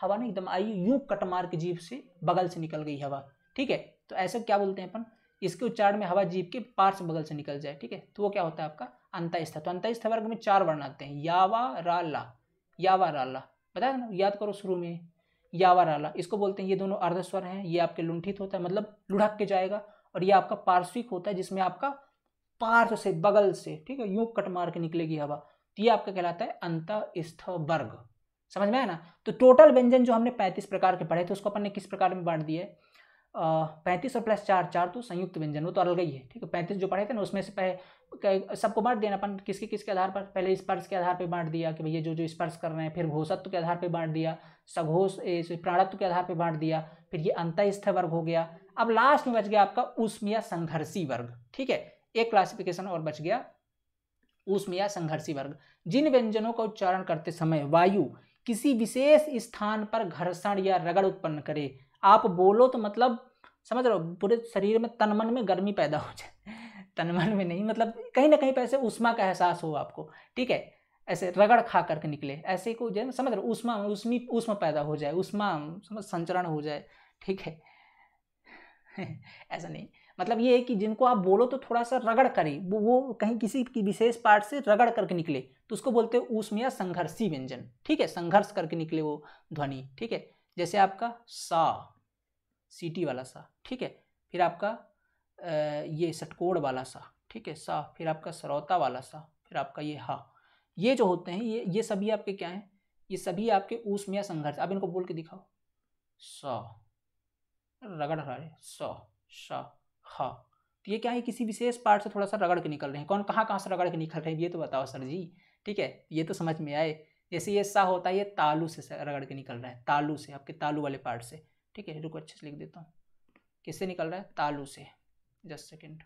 हवा ना एकदम आई, यूँ कट मार के जीव से बगल से निकल गई हवा। ठीक है? तो ऐसे क्या बोलते हैं अपन? इसके उच्चारण में हवा जीव के पार्श्व बगल से निकल जाए, ठीक है? तो वो क्या होता है आपका? अंतस्थ। तो अंतस्थ वर्ग में चार वर्ण आते हैं, यावा, रा, ला। यावा, रा, ला। बताया ना? याद करो शुरू में। यावर आला इसको बोलते हैं, ये दोनों अर्धस्वर हैं, ये आपके लुंठित होता है मतलब लुढ़क के जाएगा, और ये आपका पार्श्विक होता है, जिसमें आपका पार्श्व से, बगल से, ठीक है यूँ कट मार के निकलेगी हवा। तो ये आपका कहलाता है अंत वर्ग समझ में आया ना? तो टोटल व्यंजन जो हमने पैंतीस प्रकार के पढ़े थे, उसको अपन ने किस प्रकार में बांट दिया है? पैंतीस और प्लस चार चार तो संयुक्त व्यंजन, वो तो अलग ही है, ठीक है? पैंतीस जो पढ़े थे ना, उसमें से पहले सबको बांट दिया अपन? किसके किसके आधार पर? पहले स्पर्श के आधार पर बांट दिया कि भैया जो जो स्पर्श कर रहे हैं, फिर घोषत्व के आधार पर बांट दिया, सघोष प्राणत्व के आधार पर बांट दिया, फिर ये अंतस्थ वर्ग हो गया। अब लास्ट में बच गया आपका उष्मिया संघर्षी वर्ग, ठीक है? एक क्लासिफिकेशन और बच गया। उष्मिया संघर्षी वर्ग। जिन व्यंजनों का उच्चारण करते समय वायु किसी विशेष स्थान पर घर्षण या रगड़ उत्पन्न करे, आप बोलो तो मतलब समझ रहे हो, पूरे शरीर में तनमन में गर्मी पैदा हो जाए। तनमन में नहीं मतलब कहीं ना कहीं पर ऐसे उष्मा का एहसास हो आपको, ठीक है? ऐसे रगड़ खा करके निकले, ऐसे को जो समझ रहे उष्मा उष्मी उष्मा पैदा हो जाए उष्मा समझ, संचरण हो जाए, ठीक है? ऐसा नहीं। मतलब ये है कि जिनको आप बोलो तो थोड़ा सा रगड़ करे, वो वो कहीं किसी की विशेष पार्ट से रगड़ करके निकले तो उसको बोलते हैं ऊष्म या संघर्षी व्यंजन। ठीक है? संघर्ष करके निकले वो ध्वनि। ठीक है? जैसे आपका सा सीटी वाला सा। ठीक है? फिर आपका ये सटकोड़ वाला सा। ठीक है? सा। फिर आपका सरौता वाला सा। फिर आपका ये हा। ये जो होते हैं, ये ये सभी आपके क्या हैं? ये सभी आपके ऊष्म या संघर्ष। आप इनको बोल के दिखाओ। स। रगड़ रहे स। स। हा तो ये क्या है किसी विशेष पार्ट से थोड़ा सा रगड़ के निकल रहे हैं। कौन कहाँ कहाँ से रगड़ के निकल रहे हैं, ये तो बताओ सर जी। ठीक है, ये तो समझ में आए। जैसे ये सा होता है, ये तालू से रगड़ के निकल रहा है, तालू से, आपके तालू वाले पार्ट से। ठीक है, रुको, अच्छे से लिख देता हूँ। किससे निकल रहा है? तालू से। Just second.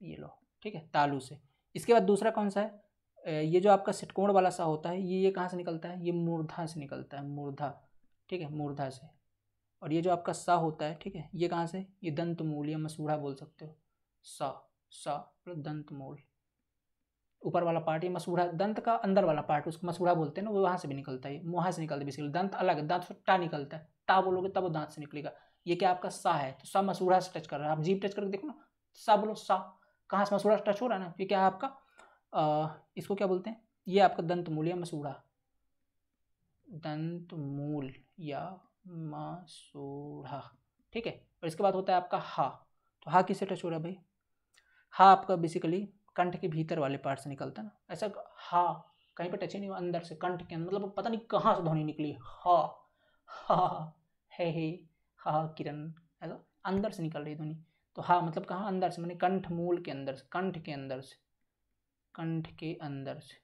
ये लो। ठीक है, तालू से। इसके बाद दूसरा कौन सा है? ये जो आपका सिटकोण वाला सा होता है, ये ये कहाँ से निकलता है? ये मूर्धा से निकलता है, मूर्धा। ठीक है, मूर्धा से। और ये जो आपका सा होता है ठीक है ये कहाँ से? ये दंत मूल या मसूढ़ा बोल सकते हो। सा सा दंत मूल। ऊपर वाला पार्ट ये मसूढ़ा दंत का अंदर वाला पार्ट उसको मसूढ़ा बोलते हैं ना वो वहाँ से भी निकलता है वहाँ से निकलता है बेसिकली दंत अलग दांत से टा निकलता है। टा बोलोगे तब वो दांत से निकलेगा। ये क्या आपका सा है? तो सा मसूढ़ा से टच कर रहा है। आप जीप टच करके देखो ना सा बोलो सा। कहाँ से मसूढ़ा टच हो रहा है ना? ये क्या है आपका? आ, इसको क्या बोलते हैं? ये आपका दंत मूल या मसूढ़ा। दंत मूल या मसूढ़ा। ठीक है? और इसके बाद होता है आपका हा। तो हा किसे टच हो रहा है भाई? हा आपका बेसिकली कंठ के भीतर वाले पार्ट से निकलता है ना। ऐसा हा, कहीं पर टच ही नहीं हुआ, अंदर से कंठ के अंदर मतलब पता नहीं कहाँ से ध्वनि निकली। हा हा, है, हे, हा, किरण ऐसा अंदर से निकल रही ध्वनि। तो हा मतलब कहाँ? अंदर से, मैंने कंठ मूल के अंदर से, कंठ के अंदर से, कंठ के अंदर से।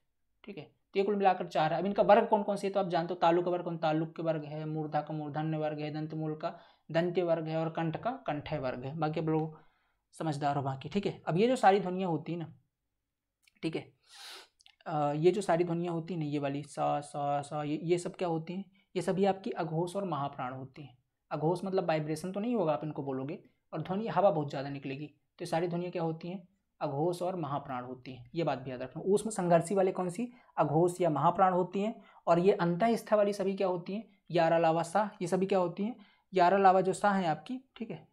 ठीक है? तो ये कुल मिलाकर चार है। अब इनका वर्ग कौन कौन से है तो आप जानते हो, तालुक वर्ग कौन तालुक के वर्ग है मूर्धा का मूर्धन्य वर्ग है, दंत मूल का दंत्य वर्ग है और कंठ का कंठय वर्ग है। बाकी अब लोग समझदार हो बाकी, ठीक है? अब ये जो सारी ध्वनियाँ होती है ना, ठीक है? ये जो सारी ध्वनियाँ होती हैं ना, ये वाली, सा सा सा, ये ये सब क्या होती हैं? ये सभी आपकी अघोष और महाप्राण होती हैं। अघोष मतलब वाइब्रेशन तो नहीं होगा, आप इनको बोलोगे, और ध्वनि, हवा बहुत ज़्यादा निकलेगी। तो ये सारी ध्वनियाँ क्या होती हैं? अघोष और महाप्राण होती हैं। ये बात भी याद रखना। उसमें संघर्षी वाले कौन सी? अघोष या महाप्राण होती हैं। और ये अंतस्था वाली सभी क्या होती हैं? यारा लावा सा ये सभी क्या होती हैं? यारा लावा जो सा है आपकी, ठीक है?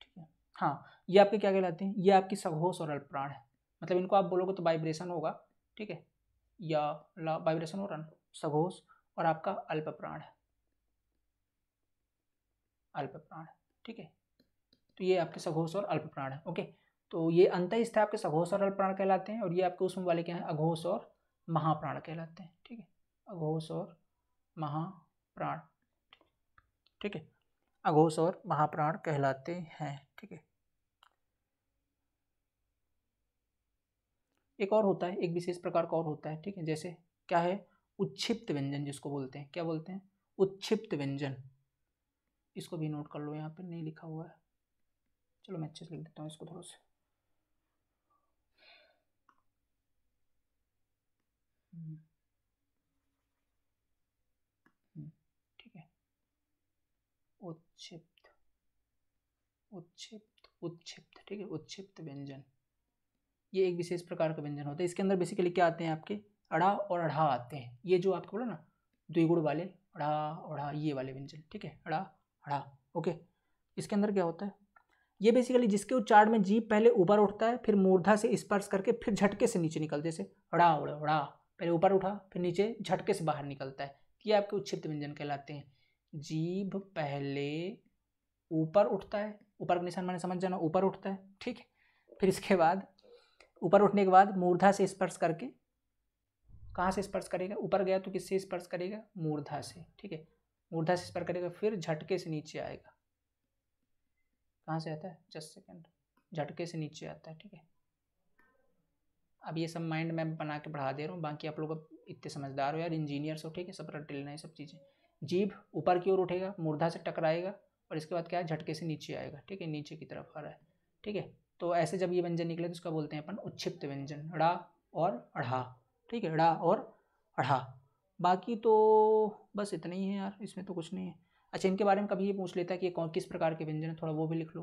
ठीक है। हाँ ये आपके क्या कहलाते हैं? ये आपकी सघोष और अल्पप्राण है। मतलब इनको आप बोलोगे तो वाइब्रेशन होगा, ठीक है? या वाइब्रेशन ना सघोष और आपका अल्प प्राण है। अल्प प्राण, ठीक है? तो ये आपके सघोष और अल्प प्राण है, ओके? तो ये अंतस्थ आपके सघोष और अल्प प्राण कहलाते हैं, और ये आपके उसमें वाले क्या है? अघोष और महाप्राण कहलाते हैं, ठीक है? अघोष और महाप्राण, ठीक है? अघोष और महाप्राण कहलाते हैं, ठीक है? एक और होता है, एक विशेष प्रकार का और होता है, ठीक है? जैसे क्या है? उच्छिप्त व्यंजन जिसको बोलते हैं। क्या बोलते हैं? उच्छिप्त व्यंजन। इसको भी नोट कर लो यहाँ पे, नहीं लिखा हुआ है। चलो मैं अच्छे से लिख देता हूँ इसको थोड़ा सा। हम्म। उच्छिप्त। उच्छिप्त उच्छिप्त, ठीक है? उच्छिप्त व्यंजन। ये एक विशेष प्रकार का व्यंजन होता है। इसके अंदर बेसिकली क्या आते हैं आपके? अड़ा और अढ़ा आते हैं। ये जो आपको बोला ना, द्विगुण वाले अड़ा अढ़ा, ये वाले व्यंजन, ठीक है? अड़ा अढ़ा, ओके। इसके अंदर क्या होता है? ये बेसिकली जिसके उच्चारण में जीप पहले ऊपर उठता है, फिर मूर्धा से स्पर्श करके फिर झटके से नीचे निकलते जैसे अड़ा उड़ा उड़ा पहले ऊपर उठा, फिर नीचे झटके से बाहर निकलता है। ये आपके उच्छिप्त व्यंजन कहलाते हैं। जीभ पहले ऊपर उठता है, ऊपर का निशान मैंने समझ जाना, ऊपर उठता है, ठीक है? फिर इसके बाद ऊपर उठने के बाद मूर्धा से स्पर्श करके, कहाँ से स्पर्श करेगा? ऊपर गया तो किससे स्पर्श करेगा? मूर्धा से, ठीक है? मूर्धा से स्पर्श करेगा, फिर झटके से नीचे आएगा। कहाँ से आता है? Just second. झटके से नीचे आता है, ठीक है? अब ये सब माइंड में बना के बढ़ा दे रहा हूँ। बाकी आप लोग इतने समझदार हो यार इंजीनियर्स हो, ठीक है? सब रट लेना है, सब चीज़ें। जीभ ऊपर की ओर उठेगा, मूर्धा से टकराएगा और इसके बाद क्या है? झटके से नीचे आएगा, ठीक है? नीचे की तरफ़ आ रहा है, ठीक है? तो ऐसे जब ये व्यंजन निकले तो उसका बोलते हैं अपन उच्छिप्त व्यंजन ड़ा और अढ़ा। ठीक है ड़ा और अढ़ा। बाकी तो बस इतना ही है यार, इसमें तो कुछ नहीं है। अच्छा इनके बारे में कभी ये पूछ लेता है कि कौन, किस प्रकार के व्यंजन है, थोड़ा वो भी लिख लो।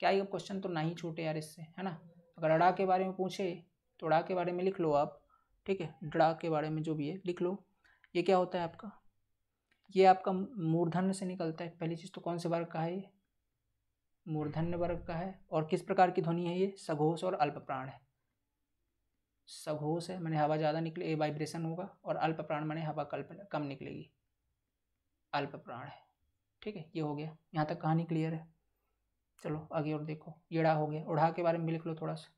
क्या ये क्वेश्चन तो ना ही छूटे यार इससे, है ना? अगर अड़ा के बारे में पूछे तो अड़ा के बारे में लिख लो आप। ठीक है डड़ा के बारे में जो भी है, लिख लो। ये क्या होता है आपका? ये आपका मूर्धन्य से निकलता है। पहली चीज़ तो कौन से वर्ग का है ये? मूर्धन्य वर्ग का है। और किस प्रकार की ध्वनि है ये? सघोष और अल्प प्राण है। सघोष है, मैंने हवा ज़्यादा निकले, ए वाइब्रेशन होगा, और अल्प प्राण मैंने हवा कल्प कम निकलेगी। अल्प प्राण है। ठीक है, ये हो गया। यहाँ तक कहानी क्लियर है। चलो, आगे और देखो। येड़ा हो गया। उड़ा के बारे में भी लिख लो थोड़ा सा।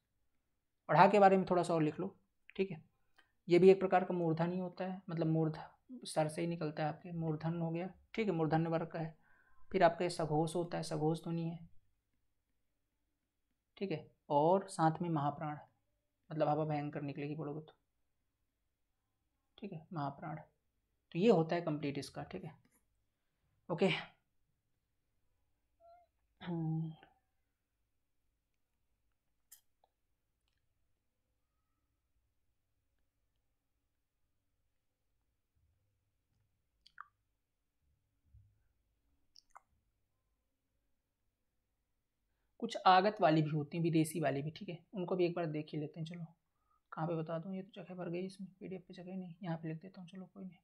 ओढ़ा के बारे में थोड़ा सा और लिख लो। ठीक है? ये भी एक प्रकार का मूर्धन ही होता है। मतलब मूर्ध, सर से ही निकलता है आपके। मूर्धन हो गया। ठीक है, मूर्धन्य वर्ग का है। फिर आपका सघोष होता है। सघोष ध्वनि है। ठीक है? और साथ में महाप्राण। मतलब हवा भयंकर निकलेगी बोलोगे तो ठीक है? महाप्राण। तो ये होता है कंप्लीट इसका, ठीक है? ओके कुछ आगत वाली भी होती हैं, विदेशी वाली भी, ठीक है? उनको भी एक बार देख ही लेते हैं, चलो। कहाँ पे बता दूँ? ये तो जगह भर गई इसमें पीडीएफ पे जगह नहीं, यहाँ पे लिख देता हूँ, चलो कोई नहीं।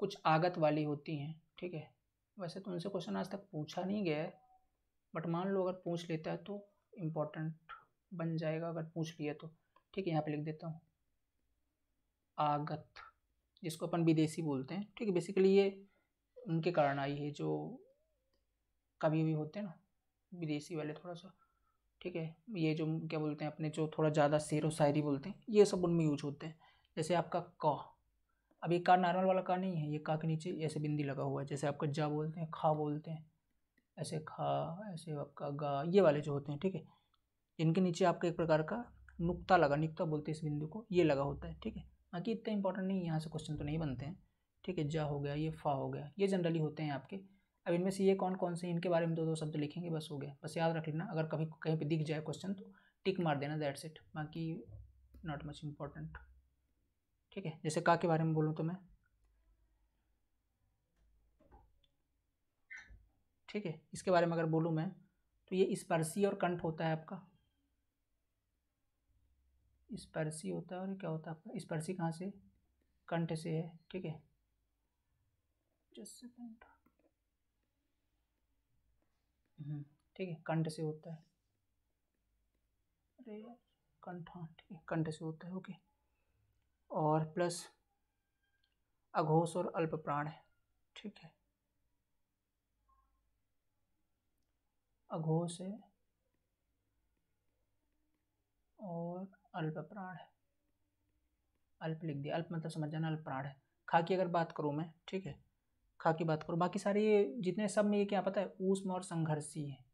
कुछ आगत वाली होती हैं, ठीक है? वैसे तो उनसे क्वेश्चन आज तक पूछा नहीं गया है बट मान लो अगर पूछ लेता है तो इम्पोर्टेंट बन जाएगा, अगर पूछ लिया तो। ठीक है, यहाँ पे लिख देता हूँ। आगत, जिसको अपन विदेशी बोलते हैं, ठीक है? बेसिकली ये उनके कारण आई है, जो कभी भी होते हैं ना विदेशी वाले थोड़ा सा ठीक है? ये जो क्या बोलते हैं अपने जो थोड़ा ज़्यादा शेर व शायरी बोलते हैं, ये सब उनमें यूज़ होते हैं। जैसे आपका क, अब ये का नॉर्मल वाला का नहीं है, ये का के नीचे ऐसे बिंदी लगा हुआ है, जैसे आपका जा बोलते हैं, खा बोलते हैं, ऐसे खा, ऐसे आपका गा, ये वाले जो होते हैं, ठीक है? इनके नीचे आपका एक प्रकार का नुक्ता लगा, नुक्ता बोलते हैं इस बिंदु को, ये लगा होता है, ठीक है? बाकी इतना इंपॉर्टेंट नहीं यहाँ से क्वेश्चन तो नहीं बनते हैं, ठीक है? जा हो गया, ये फा हो गया, ये जनरली होते हैं आपके अब इनमें से ये कौन कौन से इनके बारे में दो दो शब्द लिखेंगे, बस हो गया। बस याद रख लेना, अगर कभी कहीं पे दिख जाए क्वेश्चन तो टिक मार देना दैट्स इट बाकी नॉट मच इंपॉर्टेंट ठीक है, जैसे का के बारे में बोलूँ तो मैं? ठीक है, इसके बारे में अगर बोलूँ मैं तो ये स्पर्शी और कंठ होता है आपका। स्पर्शी होता है और क्या होता है आपका? स्पर्शी कहाँ से? कंठ से है। ठीक है। जस्ट सेकेंड ठीक है, कंठ से होता है। अरे, कंठ हाँ ठीक है, कंठ से होता है, ओके। और प्लस अघोष और अल्प प्राण है, ठीक है। अघोष है और अल्प प्राण है। अल्प लिख दिया, अल्प मतलब समझ जाना, अल्प प्राण है। खा की अगर बात करूँ मैं, ठीक है खा की बात करो। बाकी सारे ये जितने सब में ये क्या पता है ऊष्म और संघर्षी है।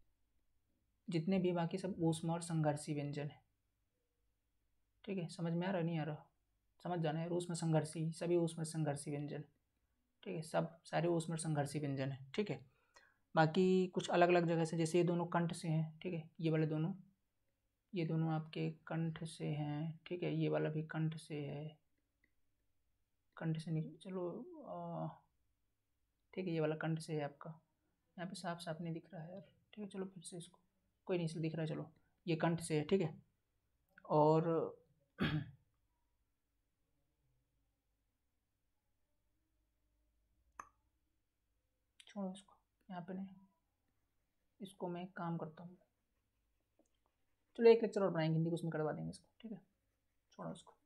जितने भी बाकी सब ऊष्म और संघर्षी व्यंजन है। ठीक है समझ में आ रहा नहीं आ रहा? समझ जाना है? ऊष्म संघर्षी सभी ऊष्म संघर्षी व्यंजन। ठीक है सब सारे ऊष्म संघर्षी व्यंजन है। ठीक है बाकी कुछ अलग अलग जगह से जैसे ये दोनों कंठ से हैं ठीक है ये वाले दोनों। ये दोनों आपके कंठ से हैं ठीक है ये वाला भी कंठ से है। कंठ से नहीं चलो आ, ठीक है, ये वाला कंठ से है आपका। यहाँ पे साफ़ साफ़ नहीं दिख रहा है यार। ठीक है, चलो फिर से इसको। कोई नहीं इसलिए दिख रहा है, चलो। ये कंठ से है, ठीक है? और छोड़ो इसको। यहाँ पे नहीं। इसको मैं काम करता हूँ। चलो, एक लेक्चर और बनाएँगे हिंदी को, उसमें करवा देंगे इसको, ठीक है? छोड़ो उसको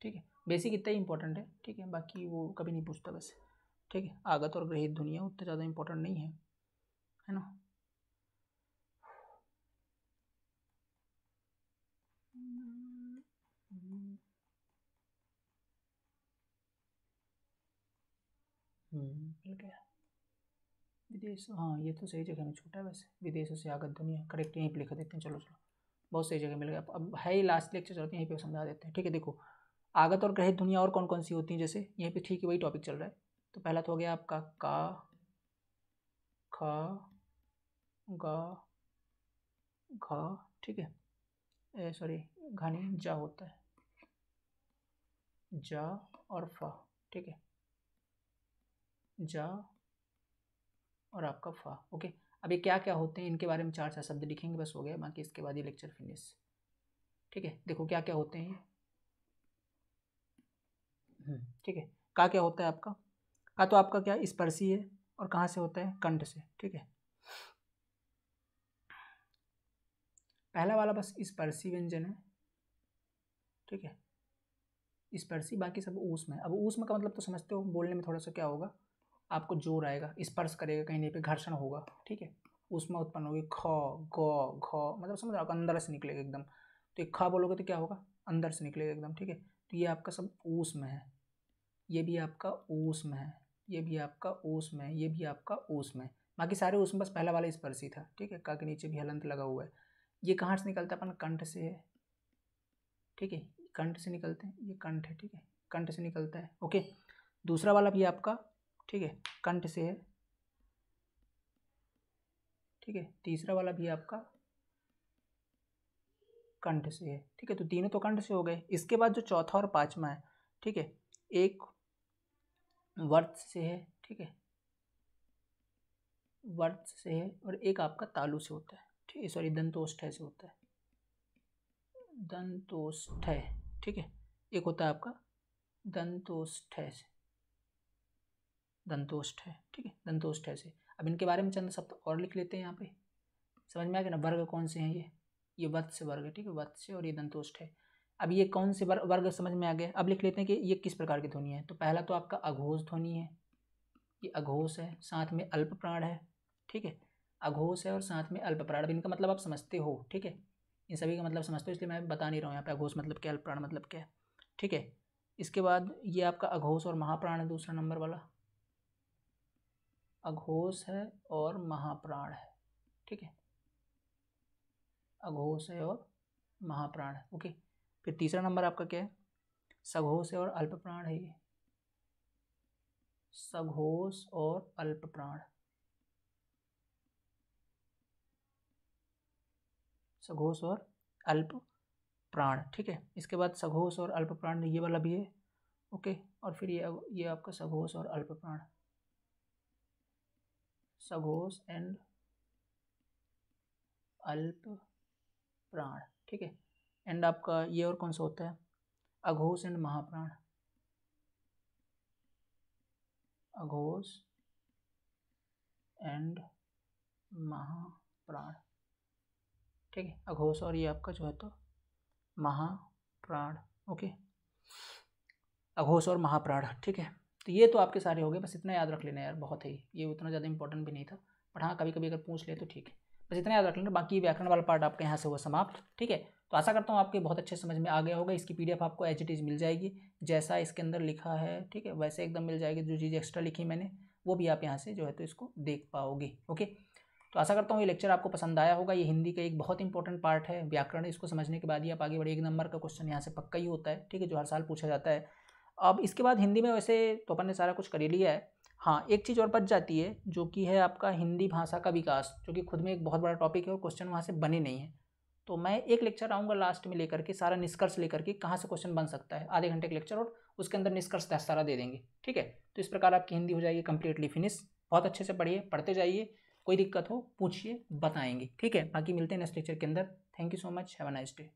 ठीक है बेसिक इतना ही इंपॉर्टेंट है, ठीक है? बाकी वो कभी नहीं पूछता वैसे ठीक है? आगत और ग्रहित दुनिया उतना ज़्यादा इंपॉर्टेंट नहीं है है ना? गया विदेश हाँ ये तो सही जगह में छूटा है वैसे विदेशों से आगत दुनिया। करेक्ट यहीं पे लिखा देते हैं। चलो चलो। बहुत सही जगह मिल गया। अब है ही लास्ट लेक्चर चलते हैं यहीं पे समझा देते हैं। ठीक है, देखो। आगत और ग्रहित दुनिया और कौन कौन सी होती हैं? जैसे यहीं पे ठीक है, वही टॉपिक चल रहा है। तो पहला तो हो गया आपका का, ख, गा ठीक है? सॉरी घानी, जा होता है। जा और फा, ठीक है? जा और आपका फा, ओके? अब ये क्या क्या होते हैं? इनके बारे में चार चार शब्द लिखेंगे, बस हो गया। बाकी इसके बाद ये लेक्चर फिनिश ठीक है? देखो क्या क्या होते हैं? ठीक है। का क्या होता है आपका? का तो आपका क्या स्पर्शी है और कहाँ से होता है कंठ से, ठीक है। पहला वाला बस स्पर्शी व्यंजन है, ठीक है। स्पर्शी बाकी सब ऊस में। अब ऊस में का मतलब तो समझते हो, बोलने में थोड़ा सा क्या होगा? आपको ज़ोर आएगा, स्पर्श करेगा, कहीं नहीं पे घर्षण होगा, ठीक है। उसमें उत्पन्न होगी ख, ग, घ मतलब समझ रहा अंदर से निकलेगा एकदम। तो एक ख बोलोगे तो क्या होगा? अंदर से निकलेगा एकदम, ठीक है। तो ये आपका सब ऊस में है। ये भी आपका में है, ये भी आपका में है, ये भी आपका ऊस में बाकी सारे में बस पहला वाला स्पर्शी था, ठीक है? का के नीचे भी हलंत लगा हुआ है। ये कहाँ से निकलता है? अपन कंठ से है, ठीक है? कंठ से निकलते हैं, ये कंठ है, ठीक है? कंठ से निकलता है, ओके? दूसरा वाला भी आपका, ठीक है? कंठ से है, ठीक है? तीसरा वाला भी आपका कंठ से है, ठीक है? तो तीनों तो कंठ से हो गए। इसके बाद जो चौथा और पांचवा है, ठीक है? एक वर्त से है, ठीक है? वर्त से है और एक आपका तालु से होता है, ठीक है? सॉरी दंतोष्ठ से होता है। दंतोष्ठ ठीक है? एक होता है आपका दंतोष्ठ से दंतोष्ठ है ठीक है? दंतोष्ठ से। अब इनके बारे में चंद शब्द और लिख लेते हैं यहाँ पे। समझ में आ गया ना? वर्ग कौन से हैं ये? ये वत् से वर्ग है, ठीक है? वत् से और ये दंतोष्ठ है। अब ये कौन से वर्ग वर्ग समझ में आ गए अब लिख लेते हैं कि ये किस प्रकार की ध्वनि है? तो पहला तो आपका अघोष ध्वनि है। ये अघोष है, साथ में अल्प प्राण है, ठीक है? अघोष है और साथ में अल्प प्राण। इनका मतलब आप समझते हो, ठीक है? इन सभी का मतलब समझते हो, इसलिए मैं बता नहीं रहा हूँ यहाँ पे अघोष मतलब क्या, अल्प प्राण मतलब क्या है ठीक है? इसके बाद ये आपका अघोष और महाप्राण है, दूसरा नंबर वाला। अघोष है और महाप्राण है, ठीक है? अघोष है और महाप्राण है ओके? फिर तीसरा नंबर आपका क्या है? सघोष और अल्प प्राण है ये। सघोष और अल्प प्राण सघोष और अल्प प्राण ठीक है? इसके बाद सघोष और अल्प प्राण ये वाला भी है, ओके? और फिर ये ये आपका सघोष और अल्प प्राण सघोष एंड अल्प प्राण ठीक है? एंड आपका ये और कौन सा होता है? अघोष एंड महाप्राण। अघोष एंड महाप्राण। ठीक है, अघोष और ये आपका जो है तो महाप्राण, ओके? अघोष और महाप्राण, ठीक है? तो ये तो आपके सारे हो गए, बस इतना याद रख लेना यार, बहुत ही, ये उतना ज़्यादा इंपॉर्टेंट भी नहीं था, बट हाँ कभी कभी अगर पूछ ले तो ठीक है। बस इतना याद रख लेना, बाकी व्याकरण वाला पार्ट आपके यहाँ से हुआ समाप्त, ठीक है? तो आशा करता हूँ आपके बहुत अच्छे समझ में आ गया होगा। इसकी पीडीएफ आपको एच मिल जाएगी। जैसा इसके अंदर लिखा है, ठीक है, वैसे एकदम मिल जाएगी। जो चीज़ एक्स्ट्रा लिखी मैंने, वो भी आप यहाँ से जो है तो इसको देख पाओगे, ओके? तो आशा करता हूँ ये लेक्चर आपको पसंद आया होगा। ये हिंदी का एक बहुत इंपॉर्टेंट पार्ट है। व्याकरण, इसको समझने के बाद ही आप आगे बढ़े एक नंबर का क्वेश्चन यहाँ से पक्का ही होता है, ठीक है, जो हर साल पूछा जाता है। अब इसके बाद हिंदी में वैसे तो अपन ने सारा कुछ कर ही लिया है। हाँ एक चीज़ और बच जाती है, जो कि है आपका हिंदी भाषा का विकास, जो कि खुद में एक बहुत बड़ा टॉपिक है और क्वेश्चन वहाँ से बने नहीं है। तो मैं एक लेक्चर आऊँगा लास्ट में लेकर के, सारा निष्कर्ष लेकर के कहाँ से क्वेश्चन बन सकता है। आधे घंटे का लेक्चर और उसके अंदर निष्कर्ष दस सारा दे देंगे, ठीक है? तो इस प्रकार आपकी हिंदी हो जाएगी कम्प्लीटली फिनिश बहुत अच्छे से पढ़िए, पढ़ते जाइए, कोई दिक्कत हो पूछिए, बताएँगे, ठीक है? बाकी मिलते हैं नेक्स्ट लेक्चर के अंदर। Thank you so much have a nice day